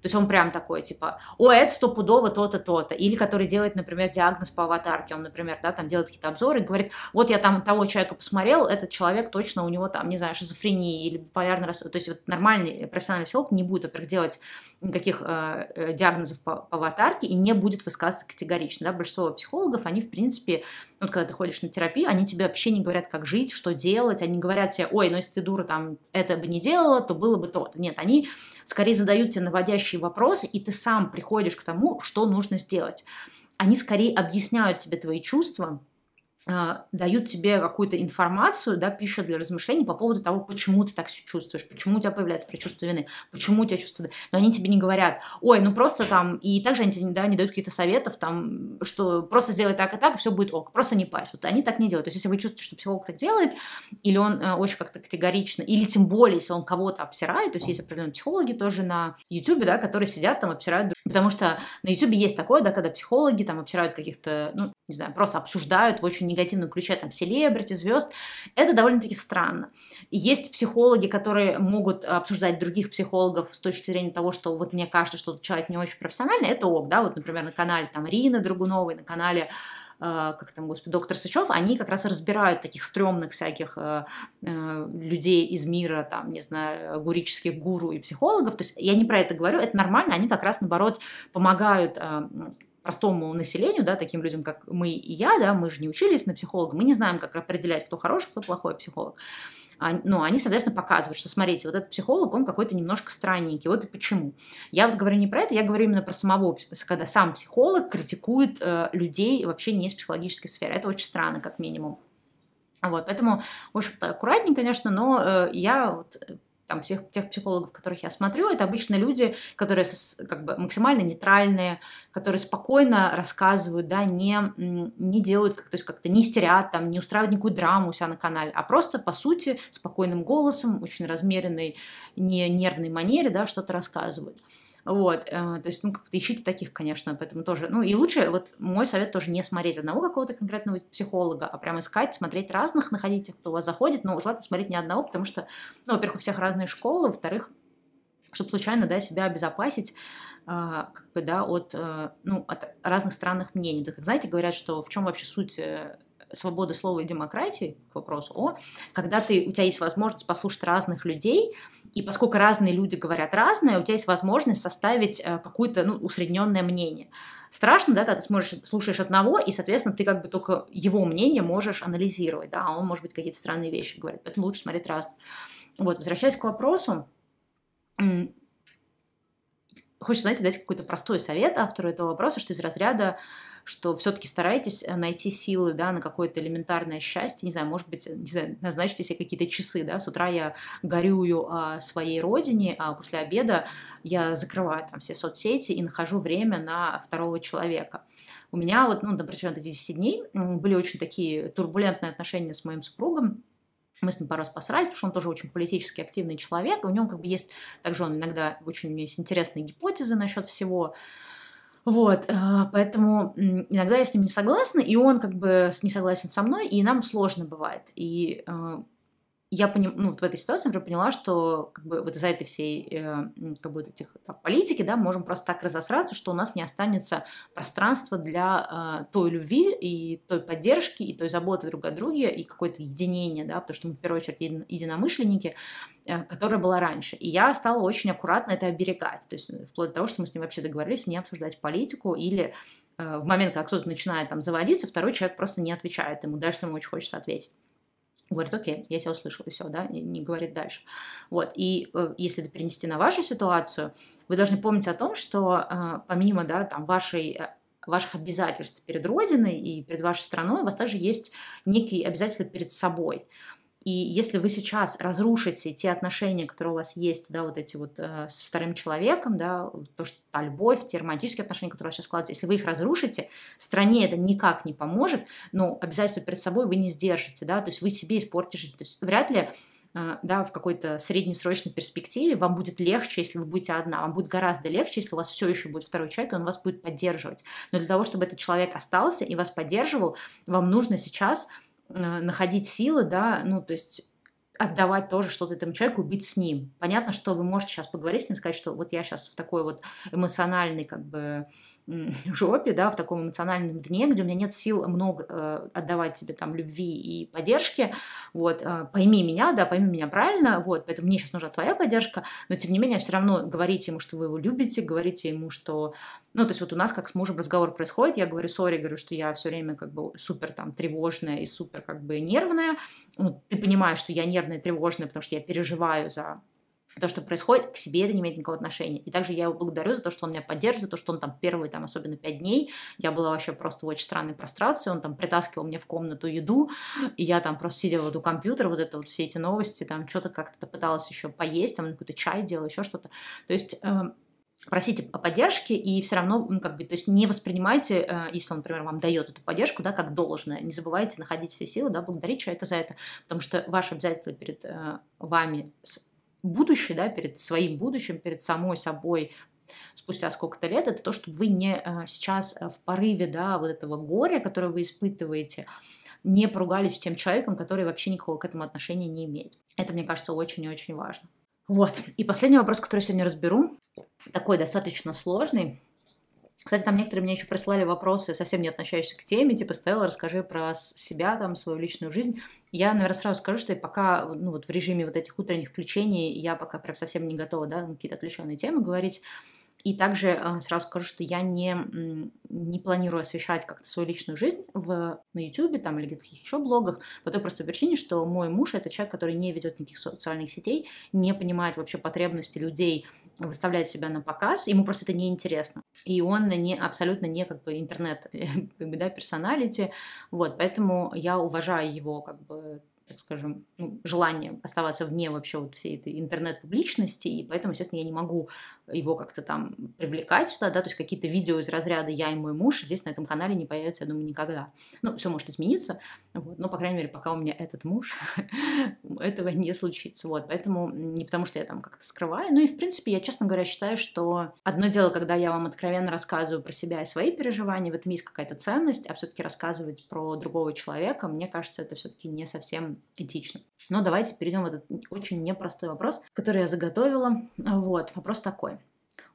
то есть он прям такой, типа, о, это стопудово то-то, то-то. Или который делает, например, диагноз по аватарке. Он, например, да, там делает какие-то обзоры и говорит, вот я там того человека посмотрел, этот человек точно у него там, не знаю, шизофрения или биполярный расстройство. То есть вот нормальный профессиональный психолог не будет, во-первых, делать никаких э, э, диагнозов по, по аватарке и не будет высказываться категорично. Да? Большинство психологов, они, в принципе, вот когда ты ходишь на терапию, они тебе вообще не говорят, как жить, что делать, они говорят тебе, ой, ну если ты дура там это бы не делала, то было бы то-то. Нет, они скорее задают тебе наводящие вопросы, и ты сам приходишь к тому, что нужно сделать. Они скорее объясняют тебе твои чувства, дают тебе какую-то информацию, да, пищу для размышлений по поводу того, почему ты так чувствуешь, почему у тебя появляется предчувствие вины, почему у тебя чувство. Но они тебе не говорят, ой, ну просто там, и также они тебе да, не дают каких-то советов, там, что просто сделай так и так, и все будет ок, просто не парься. Вот они так не делают. То есть если вы чувствуете, что психолог так делает, или он э, очень как-то категорично, или тем более, если он кого-то обсирает, то есть есть определенные психологи тоже на YouTube, да, которые сидят там, обсирают, потому что на YouTube есть такое, да, когда психологи там обсирают каких-то, ну, не знаю, просто обсуждают в очень негативном ключе, там, селебрити, звезд, это довольно-таки странно. Есть психологи, которые могут обсуждать других психологов с точки зрения того, что вот мне кажется, что человек не очень профессиональный, это ок, да, вот, например, на канале там Рины Драгуновой, на канале э, как там, господи, доктор Сычев, они как раз разбирают таких стрёмных всяких э, э, людей из мира, там, не знаю, гурических гуру и психологов. То есть я не про это говорю, это нормально, они как раз, наоборот, помогают э, простому населению, да, таким людям, как мы и я, да, мы же не учились на психолога, мы не знаем, как определять, кто хороший, кто плохой психолог. А, ну, они, соответственно, показывают, что, смотрите, вот этот психолог, он какой-то немножко странненький, вот и почему. Я вот говорю не про это, я говорю именно про самого, когда сам психолог критикует э, людей вообще не из психологической сферы. Это очень странно, как минимум. Вот, поэтому, в общем-то, аккуратнее, конечно, но э, я вот там, всех тех психологов, которых я смотрю, это обычно люди, которые как бы максимально нейтральные, которые спокойно рассказывают, да, не, не делают, как, то есть как-то не истерят, там, не устраивают никакую драму у себя на канале, а просто, по сути, спокойным голосом, очень размеренной, не нервной манере, да, что-то рассказывают. Вот, э, то есть, ну, как-то ищите таких, конечно, поэтому тоже, ну, и лучше, вот мой совет тоже не смотреть одного какого-то конкретного психолога, а прямо искать, смотреть разных, находить тех, кто у вас заходит, но желательно смотреть не одного, потому что, ну, во-первых, у всех разные школы, во-вторых, чтобы случайно, да, себя обезопасить, а, как бы, да, от, э, ну, от разных странных мнений. Да, как знаете, говорят, что в чем вообще суть э, свободы слова и демократии, к вопросу о, когда ты, у тебя есть возможность послушать разных людей, и поскольку разные люди говорят разное, у тебя есть возможность составить э, какое-то ну, усредненное мнение. Страшно, да, когда ты смотришь, слушаешь одного, и, соответственно, ты как бы только его мнение можешь анализировать, да, а он, может быть, какие-то странные вещи говорит, поэтому лучше смотреть раз. Вот, возвращаясь к вопросу, хочется, знаете, дать какой-то простой совет автору этого вопроса, что из разряда что все-таки старайтесь э, найти силы, да, на какое-то элементарное счастье, не знаю, может быть, не знаю, назначьте себе какие-то часы, да, с утра я горюю о своей родине, а после обеда я закрываю там все соцсети и нахожу время на второго человека. У меня вот, ну, на протяжении 10 дней были очень такие турбулентные отношения с моим супругом, мы с ним пару раз посрались, потому что он тоже очень политически активный человек, и у него как бы есть, также он иногда очень у него есть интересные гипотезы насчет всего, вот, а, поэтому иногда я с ним не согласна, и он как бы не согласен со мной, и нам сложно бывает. И а, я поним, ну, вот в этой ситуации, например, поняла, что как бы вот из-за этой всей э, как бы этих там, политики, да, можем просто так разосраться, что у нас не останется пространства для э, той любви и той поддержки, и той заботы друг о друге, и какое-то единение, да, потому что мы в первую очередь еди- единомышленники, э, которая была раньше. И я стала очень аккуратно это оберегать, то есть вплоть до того, что мы с ним вообще договорились не обсуждать политику или э, в момент, когда кто-то начинает там заводиться, второй человек просто не отвечает ему, даже если ему очень хочется ответить. Говорит, окей, я тебя услышал, и все, да, и не говорит дальше. Вот, и э, если это перенести на вашу ситуацию, вы должны помнить о том, что э, помимо, да, там, вашей э, ваших обязательств перед Родиной и перед вашей страной, у вас также есть некие обязательства перед собой. И если вы сейчас разрушите те отношения, которые у вас есть, да, вот эти вот э, с вторым человеком, да, то, что та любовь, те романтические отношения, которые у вас сейчас складываются, если вы их разрушите, стране это никак не поможет, но обязательства перед собой вы не сдержите, да, то есть вы себе испортите, то есть вряд ли э, да, в какой-то среднесрочной перспективе вам будет легче, если вы будете одна. Вам будет гораздо легче, если у вас все еще будет второй человек, и он вас будет поддерживать. Но для того, чтобы этот человек остался и вас поддерживал, вам нужно сейчас находить силы, да, ну, то есть отдавать тоже что-то этому человеку быть с ним. Понятно, что вы можете сейчас поговорить с ним, сказать, что вот я сейчас в такой вот эмоциональной как бы (laughs) жопе, да, в таком эмоциональном дне, где у меня нет сил много э, отдавать тебе там любви и поддержки, вот, э, пойми меня, да, пойми меня правильно, вот, поэтому мне сейчас нужна твоя поддержка, но тем не менее все равно говорите ему, что вы его любите, говорите ему, что, ну, то есть вот у нас как с мужем разговор происходит, я говорю, сори, говорю, что я все время как бы супер там тревожная и супер как бы нервная, ну, ты понимаешь, что я нервная и тревожная, потому что я переживаю за то, что происходит, к себе это не имеет никакого отношения. И также я его благодарю за то, что он меня поддерживает, за то, что он там первые, там, особенно пять дней, я была вообще просто в очень странной прострации, он там притаскивал мне в комнату еду, и я там просто сидела вот у компьютера, вот это вот все эти новости, там что-то как-то пыталась еще поесть, там какой-то чай делала, еще что-то. То есть э, просите о поддержке и все равно, ну, как бы, то есть не воспринимайте, э, если он, например, вам дает эту поддержку, да, как должное. Не забывайте находить все силы, да, благодарить человека за это, потому что ваши обязательства перед э, вами будущее, да, перед своим будущим, перед самой собой спустя сколько-то лет, это то, чтобы вы не э, сейчас э, в порыве, да, вот этого горя, которое вы испытываете, не поругались с тем человеком, который вообще никакого к этому отношения не имеет. Это, мне кажется, очень и очень важно. Вот. И последний вопрос, который я сегодня разберу, такой достаточно сложный. Кстати, там некоторые мне еще присылали вопросы, совсем не относящиеся к теме, типа, Стелла, расскажи про себя, там, свою личную жизнь. Я, наверное, сразу скажу, что я пока, ну, вот в режиме вот этих утренних включений, я пока прям совсем не готова, да, какие-то отвлеченные темы говорить. И также э, сразу скажу, что я не, не планирую освещать как-то свою личную жизнь в, на YouTube там, или каких еще блогах, по той простой причине, что мой муж — это человек, который не ведет никаких социальных сетей, не понимает вообще потребности людей выставлять себя на показ, ему просто это неинтересно. И он не, абсолютно не как бы интернет, (laughs) как бы, да, персоналити, вот, поэтому я уважаю его как бы так скажем, ну, желание оставаться вне вообще вот всей этой интернет-публичности, и поэтому, естественно, я не могу его как-то там привлекать сюда, да, то есть какие-то видео из разряда «я и мой муж» здесь на этом канале не появятся, я думаю, никогда. Ну, все может измениться, вот, но, по крайней мере, пока у меня этот муж, (laughs) этого не случится, вот, поэтому не потому, что я там как-то скрываю, ну и, в принципе, я, честно говоря, считаю, что одно дело, когда я вам откровенно рассказываю про себя и свои переживания, в этом есть какая-то ценность, а все-таки рассказывать про другого человека, мне кажется, это все-таки не совсем этично. Но давайте перейдем в этот очень непростой вопрос, который я заготовила. Вот, вопрос такой.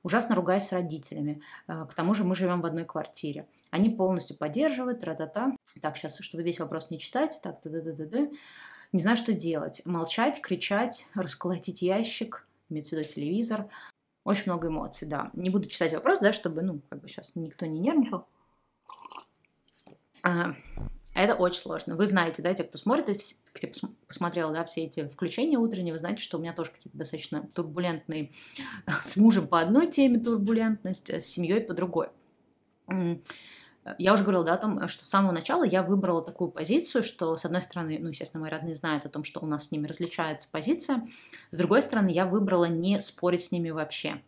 Ужасно ругаюсь с родителями. Э, к тому же мы живем в одной квартире. Они полностью поддерживают, тра-та-та. Так, сейчас, чтобы весь вопрос не читать. Так, да да да да да Не знаю, что делать. Молчать, кричать, расколотить ящик, имеется в виду телевизор. Очень много эмоций, да. Не буду читать вопрос, да, чтобы, ну, как бы сейчас никто не нервничал. А, это очень сложно. Вы знаете, да, те, кто смотрит, кто посмотрел, да, все эти включения утренние, вы знаете, что у меня тоже какие-то достаточно турбулентные (laughs) с мужем по одной теме турбулентность, с семьей по другой. Я уже говорила, да, о том, что с самого начала я выбрала такую позицию, что, с одной стороны, ну, естественно, мои родные знают о том, что у нас с ними различается позиция, с другой стороны, я выбрала не спорить с ними вообще.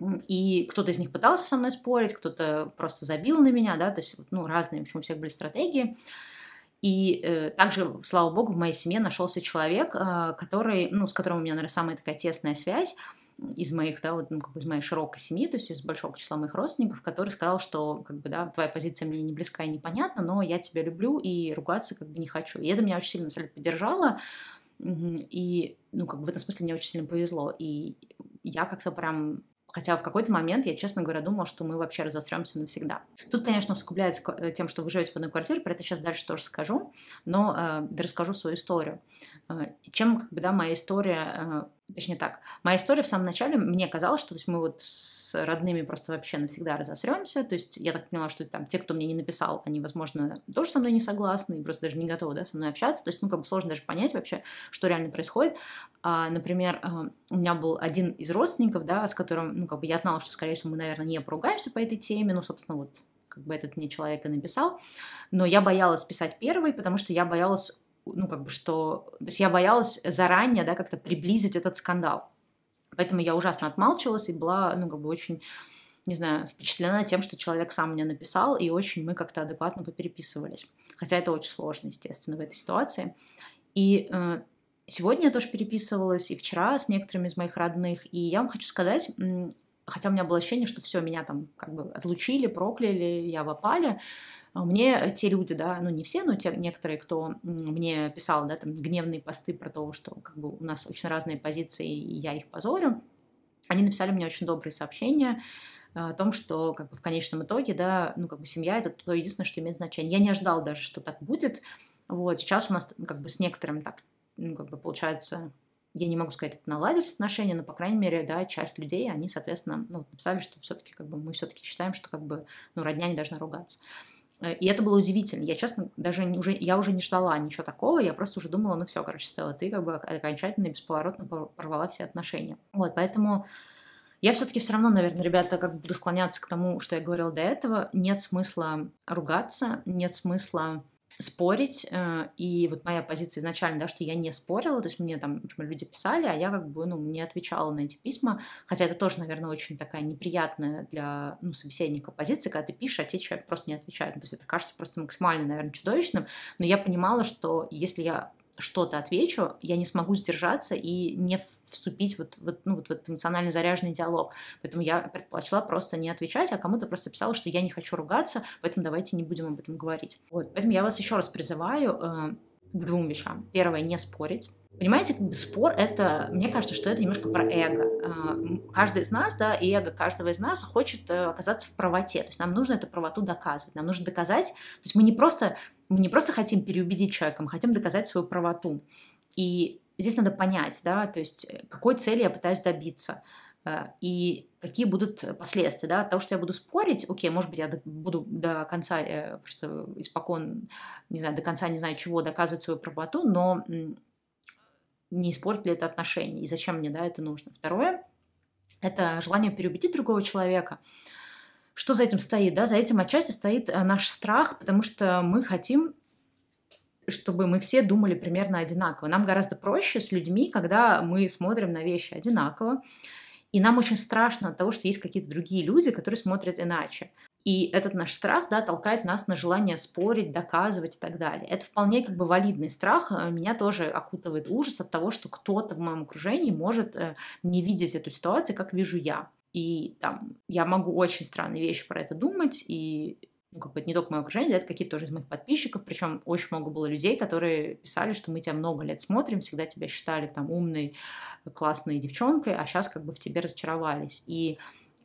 И кто-то из них пытался со мной спорить, кто-то просто забил на меня, да, то есть, ну, разные, в общем, у всех были стратегии. И э, также, слава богу, в моей семье нашелся человек, э, который, ну, с которым у меня, наверное, самая такая тесная связь из моих, да, вот, ну, как бы из моей широкой семьи, то есть из большого числа моих родственников, который сказал, что, как бы, да, твоя позиция мне не близка и непонятна, но я тебя люблю и ругаться, как бы, не хочу. И это меня очень сильно, на самом деле, поддержало, и, ну, как бы в этом смысле мне очень сильно повезло. И я как-то прям Хотя в какой-то момент я, честно говоря, думала, что мы вообще разостремся навсегда. Тут, конечно, усугубляется э, тем, что вы живете в одной квартире, про это сейчас дальше тоже скажу, но э, расскажу свою историю. Э, чем, как бы, да, моя история, э, точнее так, моя история в самом начале, мне казалось, что то есть, мы вот с родными просто вообще навсегда разосремся, то есть я так поняла, что там те, кто мне не написал, они, возможно, тоже со мной не согласны, и просто даже не готовы, да, со мной общаться, то есть, ну, как бы сложно даже понять вообще, что реально происходит. А, например, э, у меня был один из родственников, да, с которым, ну, как бы я знала, что, скорее всего, мы, наверное, не поругаемся по этой теме, ну, собственно, вот как бы этот мне человек и написал, но я боялась писать первый, потому что я боялась ну, как бы, что... То есть я боялась заранее, да, как-то приблизить этот скандал. Поэтому я ужасно отмалчивалась и была, ну, как бы, очень не знаю, впечатлена тем, что человек сам мне написал, и очень мы как-то адекватно попереписывались. Хотя это очень сложно, естественно, в этой ситуации. И э, сегодня я тоже переписывалась, и вчера с некоторыми из моих родных, и я вам хочу сказать, хотя у меня было ощущение, что все, меня там как бы отлучили, прокляли, я в опале, а мне те люди, да, ну не все, но те некоторые, кто мне писал, да, там гневные посты про то, что как бы у нас очень разные позиции, и я их позорю, они написали мне очень добрые сообщения о том, что как бы в конечном итоге, да, ну как бы семья это то единственное, что имеет значение. Я не ожидал даже, что так будет. Вот сейчас у нас как бы с некоторым так, ну как бы получается я не могу сказать, это наладились отношения, но, по крайней мере, да, часть людей, они, соответственно, ну, написали, что все-таки, как бы, мы все-таки считаем, что, как бы, ну, родня не должна ругаться. Э, и это было удивительно. Я, честно, даже уже, я уже не ждала ничего такого. Я просто уже думала, ну все, короче, Стелла, ты как бы окончательно и бесповоротно порвала все отношения. Вот, поэтому я все-таки все равно, наверное, ребята, как буду склоняться к тому, что я говорила до этого. Нет смысла ругаться, нет смысла спорить, э, и вот моя позиция изначально, да, что я не спорила, то есть мне там, например, люди писали, а я как бы, ну, не отвечала на эти письма, хотя это тоже, наверное, очень такая неприятная для, ну, собеседника позиция, когда ты пишешь, а тебе человек просто не отвечает, то есть это кажется просто максимально, наверное, чудовищным, но я понимала, что если я что-то отвечу, я не смогу сдержаться и не вступить вот, вот, ну, вот в этот эмоционально заряженный диалог. Поэтому я предпочла просто не отвечать, а кому-то просто писала, что я не хочу ругаться, поэтому давайте не будем об этом говорить. Вот. Поэтому я вас еще раз призываю э, к двум вещам. Первое, не спорить. Понимаете, спор это, мне кажется, что это немножко про эго. А, каждый из нас, да, эго каждого из нас хочет э, оказаться в правоте. То есть нам нужно эту правоту доказывать. Нам нужно доказать, то есть мы не просто, мы не просто хотим переубедить человека, мы хотим доказать свою правоту. И здесь надо понять, да, то есть э, какой цели я пытаюсь добиться э, и какие будут последствия, да, от того, что я буду спорить, окей, может быть, я буду до конца, просто испокон, не знаю, до конца не знаю чего доказывать свою правоту, но не испортит ли это отношения, и зачем мне да, это нужно. Второе – это желание переубедить другого человека. Что за этим стоит? Да? За этим отчасти стоит э, наш страх, потому что мы хотим чтобы мы все думали примерно одинаково. Нам гораздо проще с людьми, когда мы смотрим на вещи одинаково, и нам очень страшно от того, что есть какие-то другие люди, которые смотрят иначе. И этот наш страх, да, толкает нас на желание спорить, доказывать и так далее. Это вполне как бы валидный страх. Э, меня тоже окутывает ужас от того, что кто-то в моем окружении может э, не видеть эту ситуацию, как вижу я. И там я могу очень странные вещи про это думать, и ну, как бы это не только мое окружение, это какие-то тоже из моих подписчиков, причем очень много было людей, которые писали, что мы тебя много лет смотрим, всегда тебя считали там умной, классной девчонкой, а сейчас как бы в тебе разочаровались. И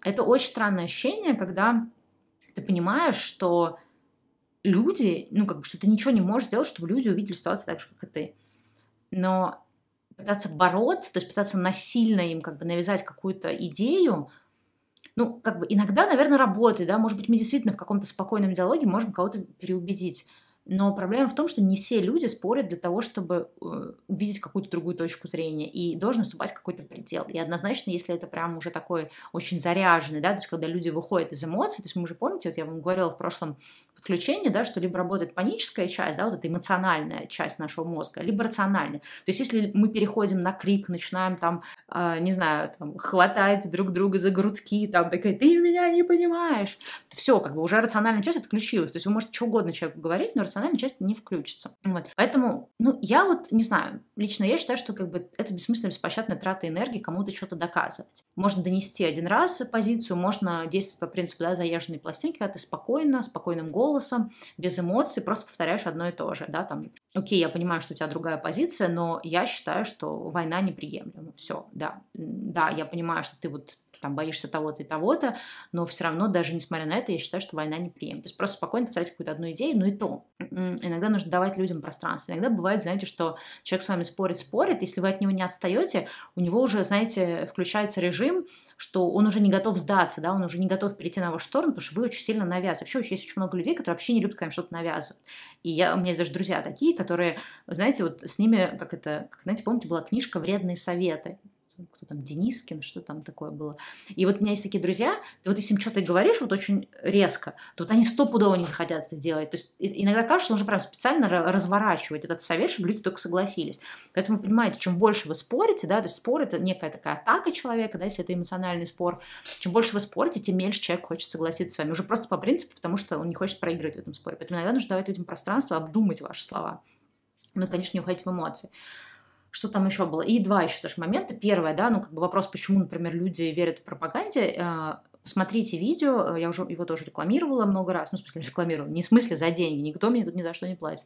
это очень странное ощущение, когда ты понимаешь, что люди, ну, как бы, что ты ничего не можешь сделать, чтобы люди увидели ситуацию так же, как и ты. Но пытаться бороться, то есть пытаться насильно им как бы навязать какую-то идею, ну, как бы иногда, наверное, работает, да, может быть, мы действительно в каком-то спокойном диалоге можем кого-то переубедить. Но проблема в том, что не все люди спорят для того, чтобы э, увидеть какую-то другую точку зрения, и должен наступать какой-то предел. И однозначно, если это прям уже такой очень заряженный, да, то есть когда люди выходят из эмоций, то есть мы уже помните, вот я вам говорила в прошлом подключение, да, что либо работает паническая часть, да, вот эта эмоциональная часть нашего мозга, либо рациональная. То есть если мы переходим на крик, начинаем там, э, не знаю, там, хватать друг друга за грудки, там, такая, ты меня не понимаешь, все, как бы уже рациональная часть отключилась. То есть вы можете что угодно человеку говорить, но рациональная часть не включится. Вот. Поэтому, ну, я вот не знаю, лично я считаю, что как бы это бессмысленная, беспощадная трата энергии кому-то что-то доказывать. Можно донести один раз позицию, можно действовать по принципу, да, заезженной пластинки, когда ты спокойно, спокойным голосом голосом, без эмоций, просто повторяешь одно и то же, да, там, окей, я понимаю, что у тебя другая позиция, но я считаю, что война неприемлема, все, да, да, я понимаю, что ты вот там боишься того-то и того-то, но все равно, даже несмотря на это, я считаю, что война не приемлема. То есть просто спокойно повторять какую-то одну идею, но и то. Иногда нужно давать людям пространство. Иногда бывает, знаете, что человек с вами спорит, спорит, если вы от него не отстаете, у него уже, знаете, включается режим, что он уже не готов сдаться, да, он уже не готов перейти на вашу сторону, потому что вы очень сильно навязываете. Вообще есть очень много людей, которые вообще не любят, когда им что-то навязывают. И я, у меня есть даже друзья такие, которые, знаете, вот с ними, как это, как, знаете, помните, была книжка «Вредные советы» кто там, Денискин, что там такое было. И вот у меня есть такие друзья, и вот если им что-то говоришь вот очень резко, то вот они стопудово не захотят это делать. То есть иногда кажется, что нужно прям специально разворачивать этот совет, чтобы люди только согласились. Поэтому вы понимаете, чем больше вы спорите, да, то есть спор это некая такая атака человека, да, если это эмоциональный спор, чем больше вы спорите, тем меньше человек хочет согласиться с вами. Уже просто по принципу, потому что он не хочет проигрывать в этом споре. Поэтому иногда нужно давать людям пространство, обдумать ваши слова. Ну и, конечно, не уходить в эмоции что там еще было? И два еще тоже момента. Первое, да, ну как бы вопрос, почему, например, люди верят в пропаганде. Э, смотрите видео, э, я уже его тоже рекламировала много раз, ну, в смысле, (laughs) рекламировала, не в смысле за деньги, никто мне тут ни за что не платит.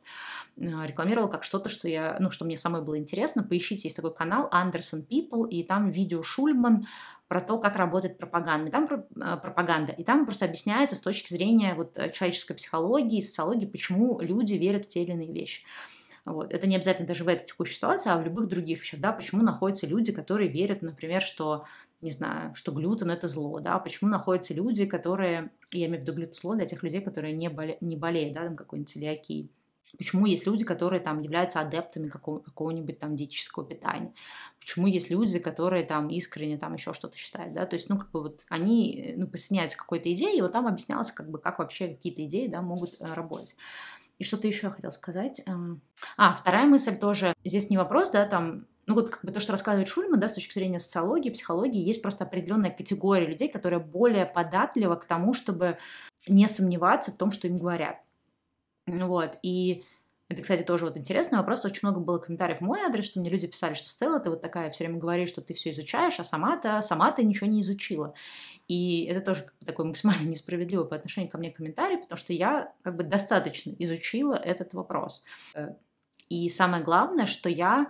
Э, рекламировала как что-то, что я, ну, что мне самой было интересно. Поищите, есть такой канал Anderson People, и там видео Шульман про то, как работает пропаганда. Там пропаганда. И там просто объясняется с точки зрения вот человеческой психологии, социологии, почему люди верят в те или иные вещи. Вот. Это не обязательно даже в этой текущей ситуации, а в любых других вещах, да, почему находятся люди, которые верят, например, что, не знаю, что глютен – это зло, да, почему находятся люди, которые, я имею в виду глютен зло для тех людей, которые не, боле, не болеют, да, там какой-нибудь целиакией. Почему есть люди, которые там являются адептами какого- какого-нибудь там диетического питания? Почему есть люди, которые там искренне там еще что-то считают, да? То есть, ну, как бы вот они, ну, присоединяются к какой-то идее, и вот там объяснялось, как бы, как вообще какие-то идеи, да, могут э, работать. И что-то еще я хотела сказать. Эм. А, вторая мысль тоже. Здесь не вопрос, да, там, ну вот как бы то, что рассказывает Шульман, да, с точки зрения социологии, психологии, есть просто определенная категория людей, которые более податлива к тому, чтобы не сомневаться в том, что им говорят. Вот, и это, кстати, тоже вот интересный вопрос. Очень много было комментариев в мой адрес, что мне люди писали, что Стелла, ты вот такая все время говоришь, что ты все изучаешь, а сама-то сама ты ничего не изучила. И это тоже такой максимально (laughs) несправедливый по отношению ко мне комментарий, потому что я как бы достаточно изучила этот вопрос. Э, и самое главное, что я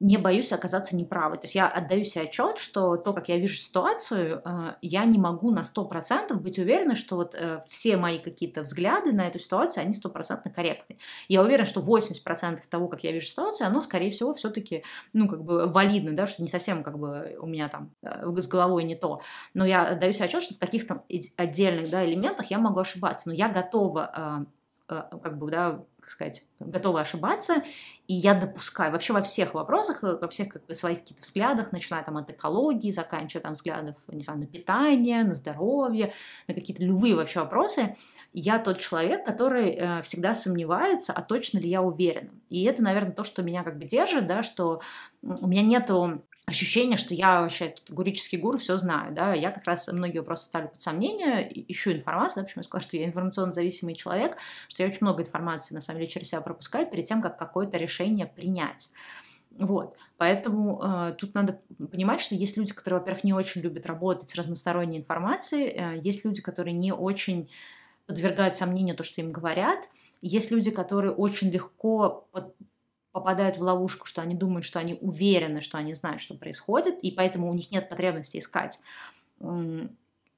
не боюсь оказаться неправой. То есть я отдаю себе отчет, что то, как я вижу ситуацию, э, я не могу на 100% быть уверена, что вот э, все мои какие-то взгляды на эту ситуацию, они стопроцентно корректны. Я уверена, что 80% того, как я вижу ситуацию, оно, скорее всего, все-таки, ну, как бы валидно, да, что не совсем как бы у меня там э, с головой не то. Но я отдаю себе отчет, что в каких-то отдельных, да, элементах я могу ошибаться, но я готова как бы, да, как сказать, готова ошибаться, и я допускаю вообще во всех вопросах, э, во всех как бы, своих каких-то взглядах, начиная там от экологии, заканчивая там взглядов, не знаю, на питание, на здоровье, на какие-то любые вообще вопросы, я тот человек, который э, всегда сомневается, а точно ли я уверена. И это, наверное, то, что меня как бы держит, да, что у меня нету ощущение, что я вообще гурический гуру, все знаю, да, я как раз многие вопросы ставлю под сомнение, ищу информацию, да, почему я сказала, что я информационно зависимый человек, что я очень много информации, на самом деле, через себя пропускаю перед тем, как какое-то решение принять. Вот, поэтому э, тут надо понимать, что есть люди, которые, во-первых, не очень любят работать с разносторонней информацией, э, есть люди, которые не очень подвергают сомнению то, что им говорят, есть люди, которые очень легко под, попадают в ловушку, что они думают, что они уверены, что они знают, что происходит, и поэтому у них нет потребности искать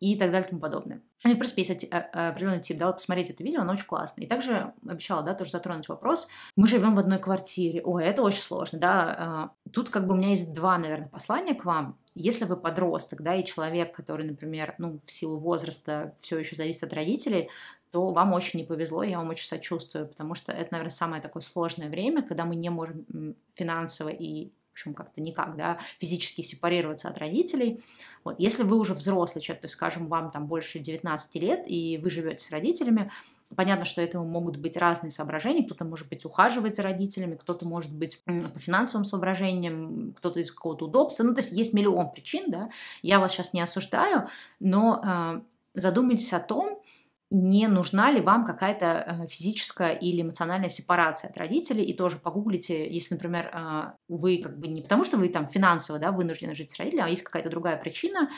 и так далее и тому подобное. Ну, в принципе, есть э, определенный тип, да, посмотреть это видео, оно очень классное. И также обещала, да, тоже затронуть вопрос. Мы живем в одной квартире. Ой, это очень сложно, да. А, тут как бы у меня есть два, наверное, послания к вам. Если вы подросток, да, и человек, который, например, ну, в силу возраста все еще зависит от родителей, то вам очень не повезло, я вам очень сочувствую, потому что это, наверное, самое такое сложное время, когда мы не можем финансово и в общем, как-то никак, да, физически сепарироваться от родителей. Вот, если вы уже взрослый человек, то есть, скажем, вам там больше 19 лет, и вы живете с родителями, Понятно, что этому могут быть разные соображения. Кто-то может быть ухаживать за родителями, кто-то может быть по финансовым соображениям, кто-то из какого-то удобства. Ну, то есть есть миллион причин, да. Я вас сейчас не осуждаю, но э, задумайтесь о том, не нужна ли вам какая-то э, физическая или эмоциональная сепарация от родителей, и тоже погуглите, если, например, э, вы как бы не потому, что вы там финансово да, вынуждены жить с родителями, а есть какая-то другая причина,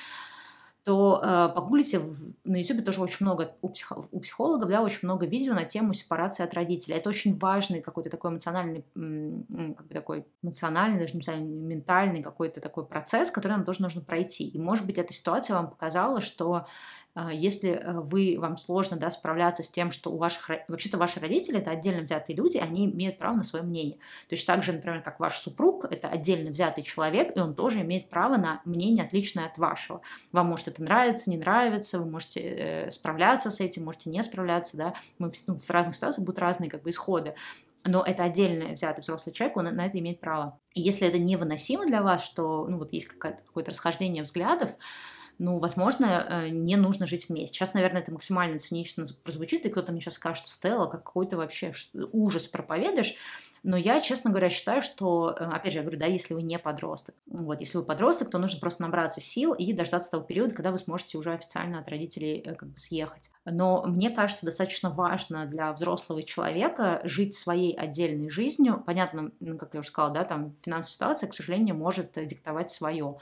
то э, погуглите, на YouTube тоже очень много, у, психо, у психологов, да, очень много видео на тему сепарации от родителей. Это очень важный какой-то такой эмоциональный, как бы такой эмоциональный, даже не знаю, ментальный какой-то такой процесс, который нам тоже нужно пройти. И, может быть, эта ситуация вам показала, что а, если э, вы, вам сложно да, справляться с тем, что у ваших, вообще-то ваши родители это отдельно взятые люди, они имеют право на свое мнение. То есть так же, например, как ваш супруг, это отдельно взятый человек, и он тоже имеет право на мнение, отличное от вашего. Вам может это нравиться, не нравится, вы можете э, справляться с этим, можете не справляться, да, Мы, ну, в разных ситуациях будут разные как бы исходы но это отдельно взятый взрослый человек, он на это имеет право. И если это невыносимо для вас, что ну, вот есть какое-то расхождение взглядов, ну, возможно, э, не нужно жить вместе. Сейчас, наверное, это максимально цинично прозвучит, и кто-то мне сейчас скажет, что Стелла, какой-то вообще ужас проповедуешь. Но я, честно говоря, считаю, что, э, опять же, я говорю, да, если вы не подросток. Вот, если вы подросток, то нужно просто набраться сил и дождаться того периода, когда вы сможете уже официально от родителей э, как бы съехать. Но мне кажется, достаточно важно для взрослого человека жить своей отдельной жизнью. Понятно, ну, как я уже сказала, да, там финансовая ситуация, к сожалению, может диктовать свое.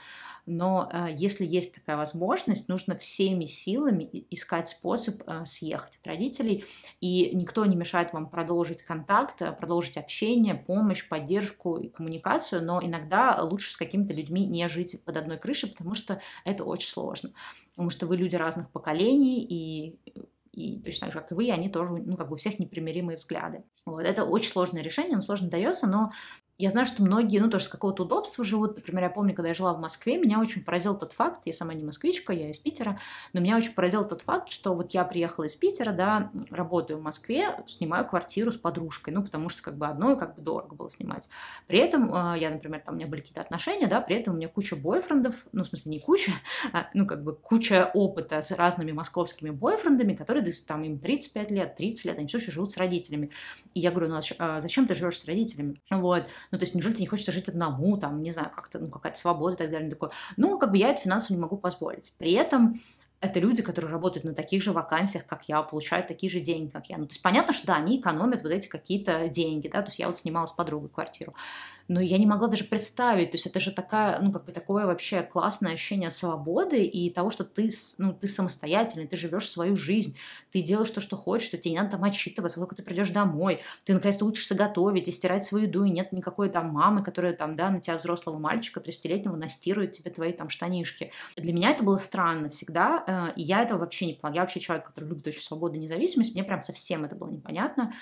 Но э, если есть такая возможность, нужно всеми силами искать способ э, съехать от родителей, и никто не мешает вам продолжить контакт, продолжить общение, помощь, поддержку и коммуникацию, но иногда лучше с какими-то людьми не жить под одной крышей, потому что это очень сложно. Потому что вы люди разных поколений, и И точно так же, как и вы, они тоже, ну, как бы у всех непримиримые взгляды. Вот, это очень сложное решение, оно сложно дается, но я знаю, что многие, ну, тоже с какого-то удобства живут. Например, я помню, когда я жила в Москве, меня очень поразил тот факт, я сама не москвичка, я из Питера, но меня очень поразил тот факт, что вот я приехала из Питера, да, работаю в Москве, снимаю квартиру с подружкой, ну, потому что как бы одной как бы дорого было снимать. При этом э, я, например, там у меня были какие-то отношения, да, при этом у меня куча бойфрендов, ну, в смысле, не куча, (laughs) а, ну, как бы куча опыта с разными московскими бойфрендами, которые там им 35 лет, 30 лет, они все еще живут с родителями. И я говорю, ну, а зачем ты живешь с родителями? Вот. Ну, то есть, неужели тебе не хочется жить одному, там, не знаю, как-то, ну, какая-то свобода и так далее. Такое. Ну, как бы я это финансово не могу позволить. При этом это люди, которые работают на таких же вакансиях, как я, получают такие же деньги, как я. Ну, то есть понятно, что да, они экономят вот эти какие-то деньги, да, то есть я вот снимала с подругой квартиру но я не могла даже представить, то есть это же такая, ну, как бы такое вообще классное ощущение свободы и того, что ты, ну, ты самостоятельный, ты живешь свою жизнь, ты делаешь то, что хочешь, что тебе не надо там отчитываться, сколько ты придешь домой, ты наконец-то учишься готовить и стирать свою еду, и нет никакой там мамы, которая там, да, на тебя взрослого мальчика 30-летнего настирует тебе твои там штанишки. Для меня это было странно всегда, э, и я этого вообще не поняла. Я вообще человек, который любит очень свободу и независимость, мне прям совсем это было непонятно,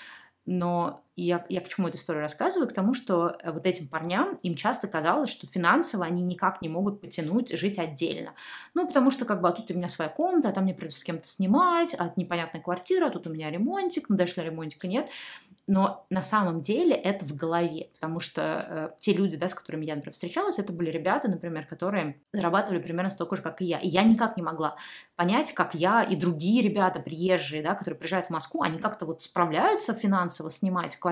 но я, я к чему эту историю рассказываю? К тому, что э, вот этим парням, им часто казалось, что финансово они никак не могут потянуть жить отдельно. Ну, потому что как бы, а тут у меня своя комната, а там мне придется с кем-то снимать, а непонятная квартира, а тут у меня ремонтик, ну, дальше ремонтика нет. Но на самом деле это в голове, потому что э, те люди, да, с которыми я, например, встречалась, это были ребята, например, которые зарабатывали примерно столько же, как и я. И я никак не могла понять, как я и другие ребята, приезжие, да, которые приезжают в Москву, они как-то вот справляются финансово снимать квартиру,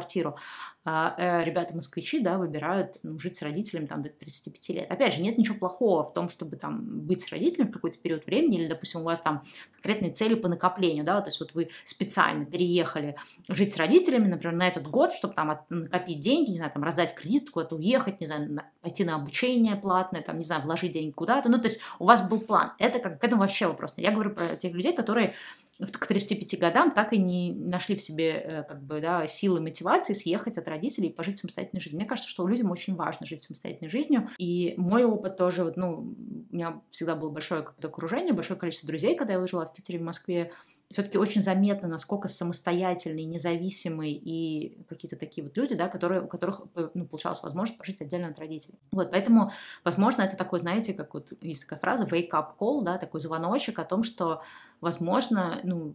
а, э, ребята-москвичи, да, выбирают ну, жить с родителями там до 35 лет. Опять же, нет ничего плохого в том, чтобы там быть с родителями в какой-то период времени, или, допустим, у вас там конкретные цели по накоплению, да, то есть вот вы специально переехали жить с родителями, например, на этот год, чтобы там накопить деньги, не знаю, там раздать кредит, куда-то уехать, не знаю, на, пойти на обучение платное, там, не знаю, вложить деньги куда-то, ну, то есть у вас был план. Это как, к этому вообще вопрос. Я говорю про тех людей, которые к 35 годам так и не нашли в себе э, как бы, да, силы мотивации съехать от родителей и пожить самостоятельной жизнью. Мне кажется, что людям очень важно жить самостоятельной жизнью. И мой опыт тоже, вот, ну, у меня всегда было большое какое-то окружение, большое количество друзей, когда я жила в Питере, в Москве, все-таки очень заметно, насколько самостоятельные, независимые и какие-то такие вот люди, да, которые, у которых э, ну, получалось возможность пожить отдельно от родителей. Вот, поэтому, возможно, это такой, знаете, как вот есть такая фраза wake up call, да, такой звоночек о том, что, возможно, ну,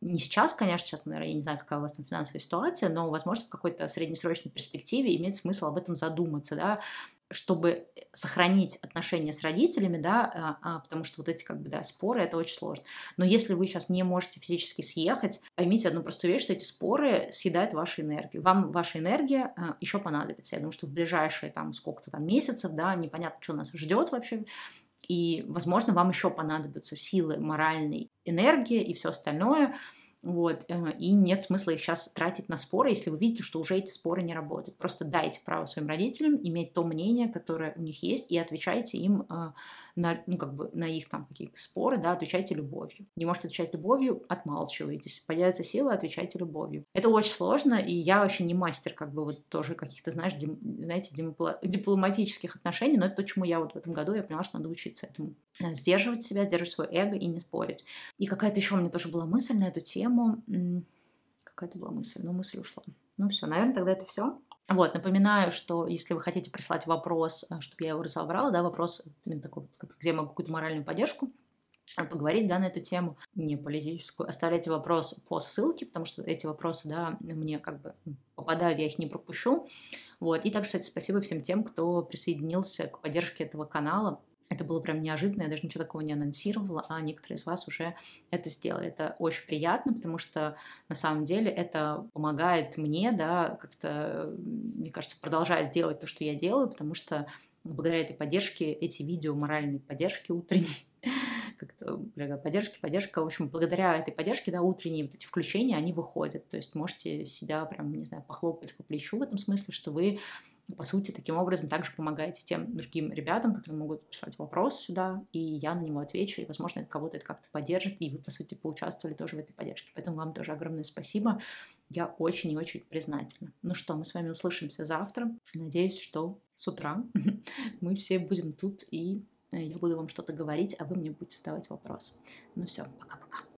не сейчас, конечно, сейчас, наверное, я не знаю, какая у вас там финансовая ситуация, но, возможно, в какой-то среднесрочной перспективе имеет смысл об этом задуматься, да, чтобы сохранить отношения с родителями, да, а, а, потому что вот эти как бы, да, споры, это очень сложно. Но если вы сейчас не можете физически съехать, поймите одну простую вещь, что эти споры съедают вашу энергию. Вам ваша энергия а, еще понадобится. Я думаю, что в ближайшие там сколько-то там месяцев, да, непонятно, что нас ждет вообще, и, возможно, вам еще понадобятся силы моральной энергии и все остальное – вот, э, и нет смысла их сейчас тратить на споры, если вы видите, что уже эти споры не работают. Просто дайте право своим родителям иметь то мнение, которое у них есть, и отвечайте им э, на, ну, как бы на их там какие-то споры, да, отвечайте любовью. Не можете отвечать любовью, отмалчивайтесь. Появятся силы, отвечайте любовью. Это очень сложно, и я вообще не мастер, как бы вот тоже каких-то, знаешь, дим, знаете, дипломатических отношений, но это то, чему я вот в этом году, я поняла, что надо учиться этому. Сдерживать себя, сдерживать свое эго и не спорить. И какая-то еще у меня тоже была мысль на эту тему. Какая-то была мысль, но мысль ушла. Ну все, наверное, тогда это все. Вот, напоминаю, что если вы хотите прислать вопрос, э, чтобы я его разобрала, да, вопрос именно такой, где я могу какую-то моральную поддержку э, поговорить, да, на эту тему, не политическую, оставляйте вопрос по ссылке, потому что эти вопросы, да, мне как бы попадают, я их не пропущу. Вот, и также, кстати, спасибо всем тем, кто присоединился к поддержке этого канала. Это было прям неожиданно, я даже ничего такого не анонсировала, а некоторые из вас уже это сделали. Это очень приятно, потому что на самом деле это помогает мне, да, как-то, мне кажется, продолжать делать то, что я делаю, потому что благодаря этой поддержке, эти видео моральной поддержки утренней, (laughs) как-то поддержки, поддержка, в общем, благодаря этой поддержке, да, утренние вот эти включения, они выходят. То есть можете себя прям, не знаю, похлопать по плечу в этом смысле, что вы по сути, таким образом также помогаете тем другим ребятам, которые могут прислать вопрос сюда, и я на него отвечу, и, возможно, кого-то это как-то поддержит, и вы, по сути, поучаствовали тоже в этой поддержке. Поэтому вам тоже огромное спасибо. Я очень и очень признательна. Ну что, мы с вами услышимся завтра. Надеюсь, что с утра (laughs) мы все будем тут, и э, я буду вам что-то говорить, а вы мне будете задавать вопрос. Ну все, пока-пока.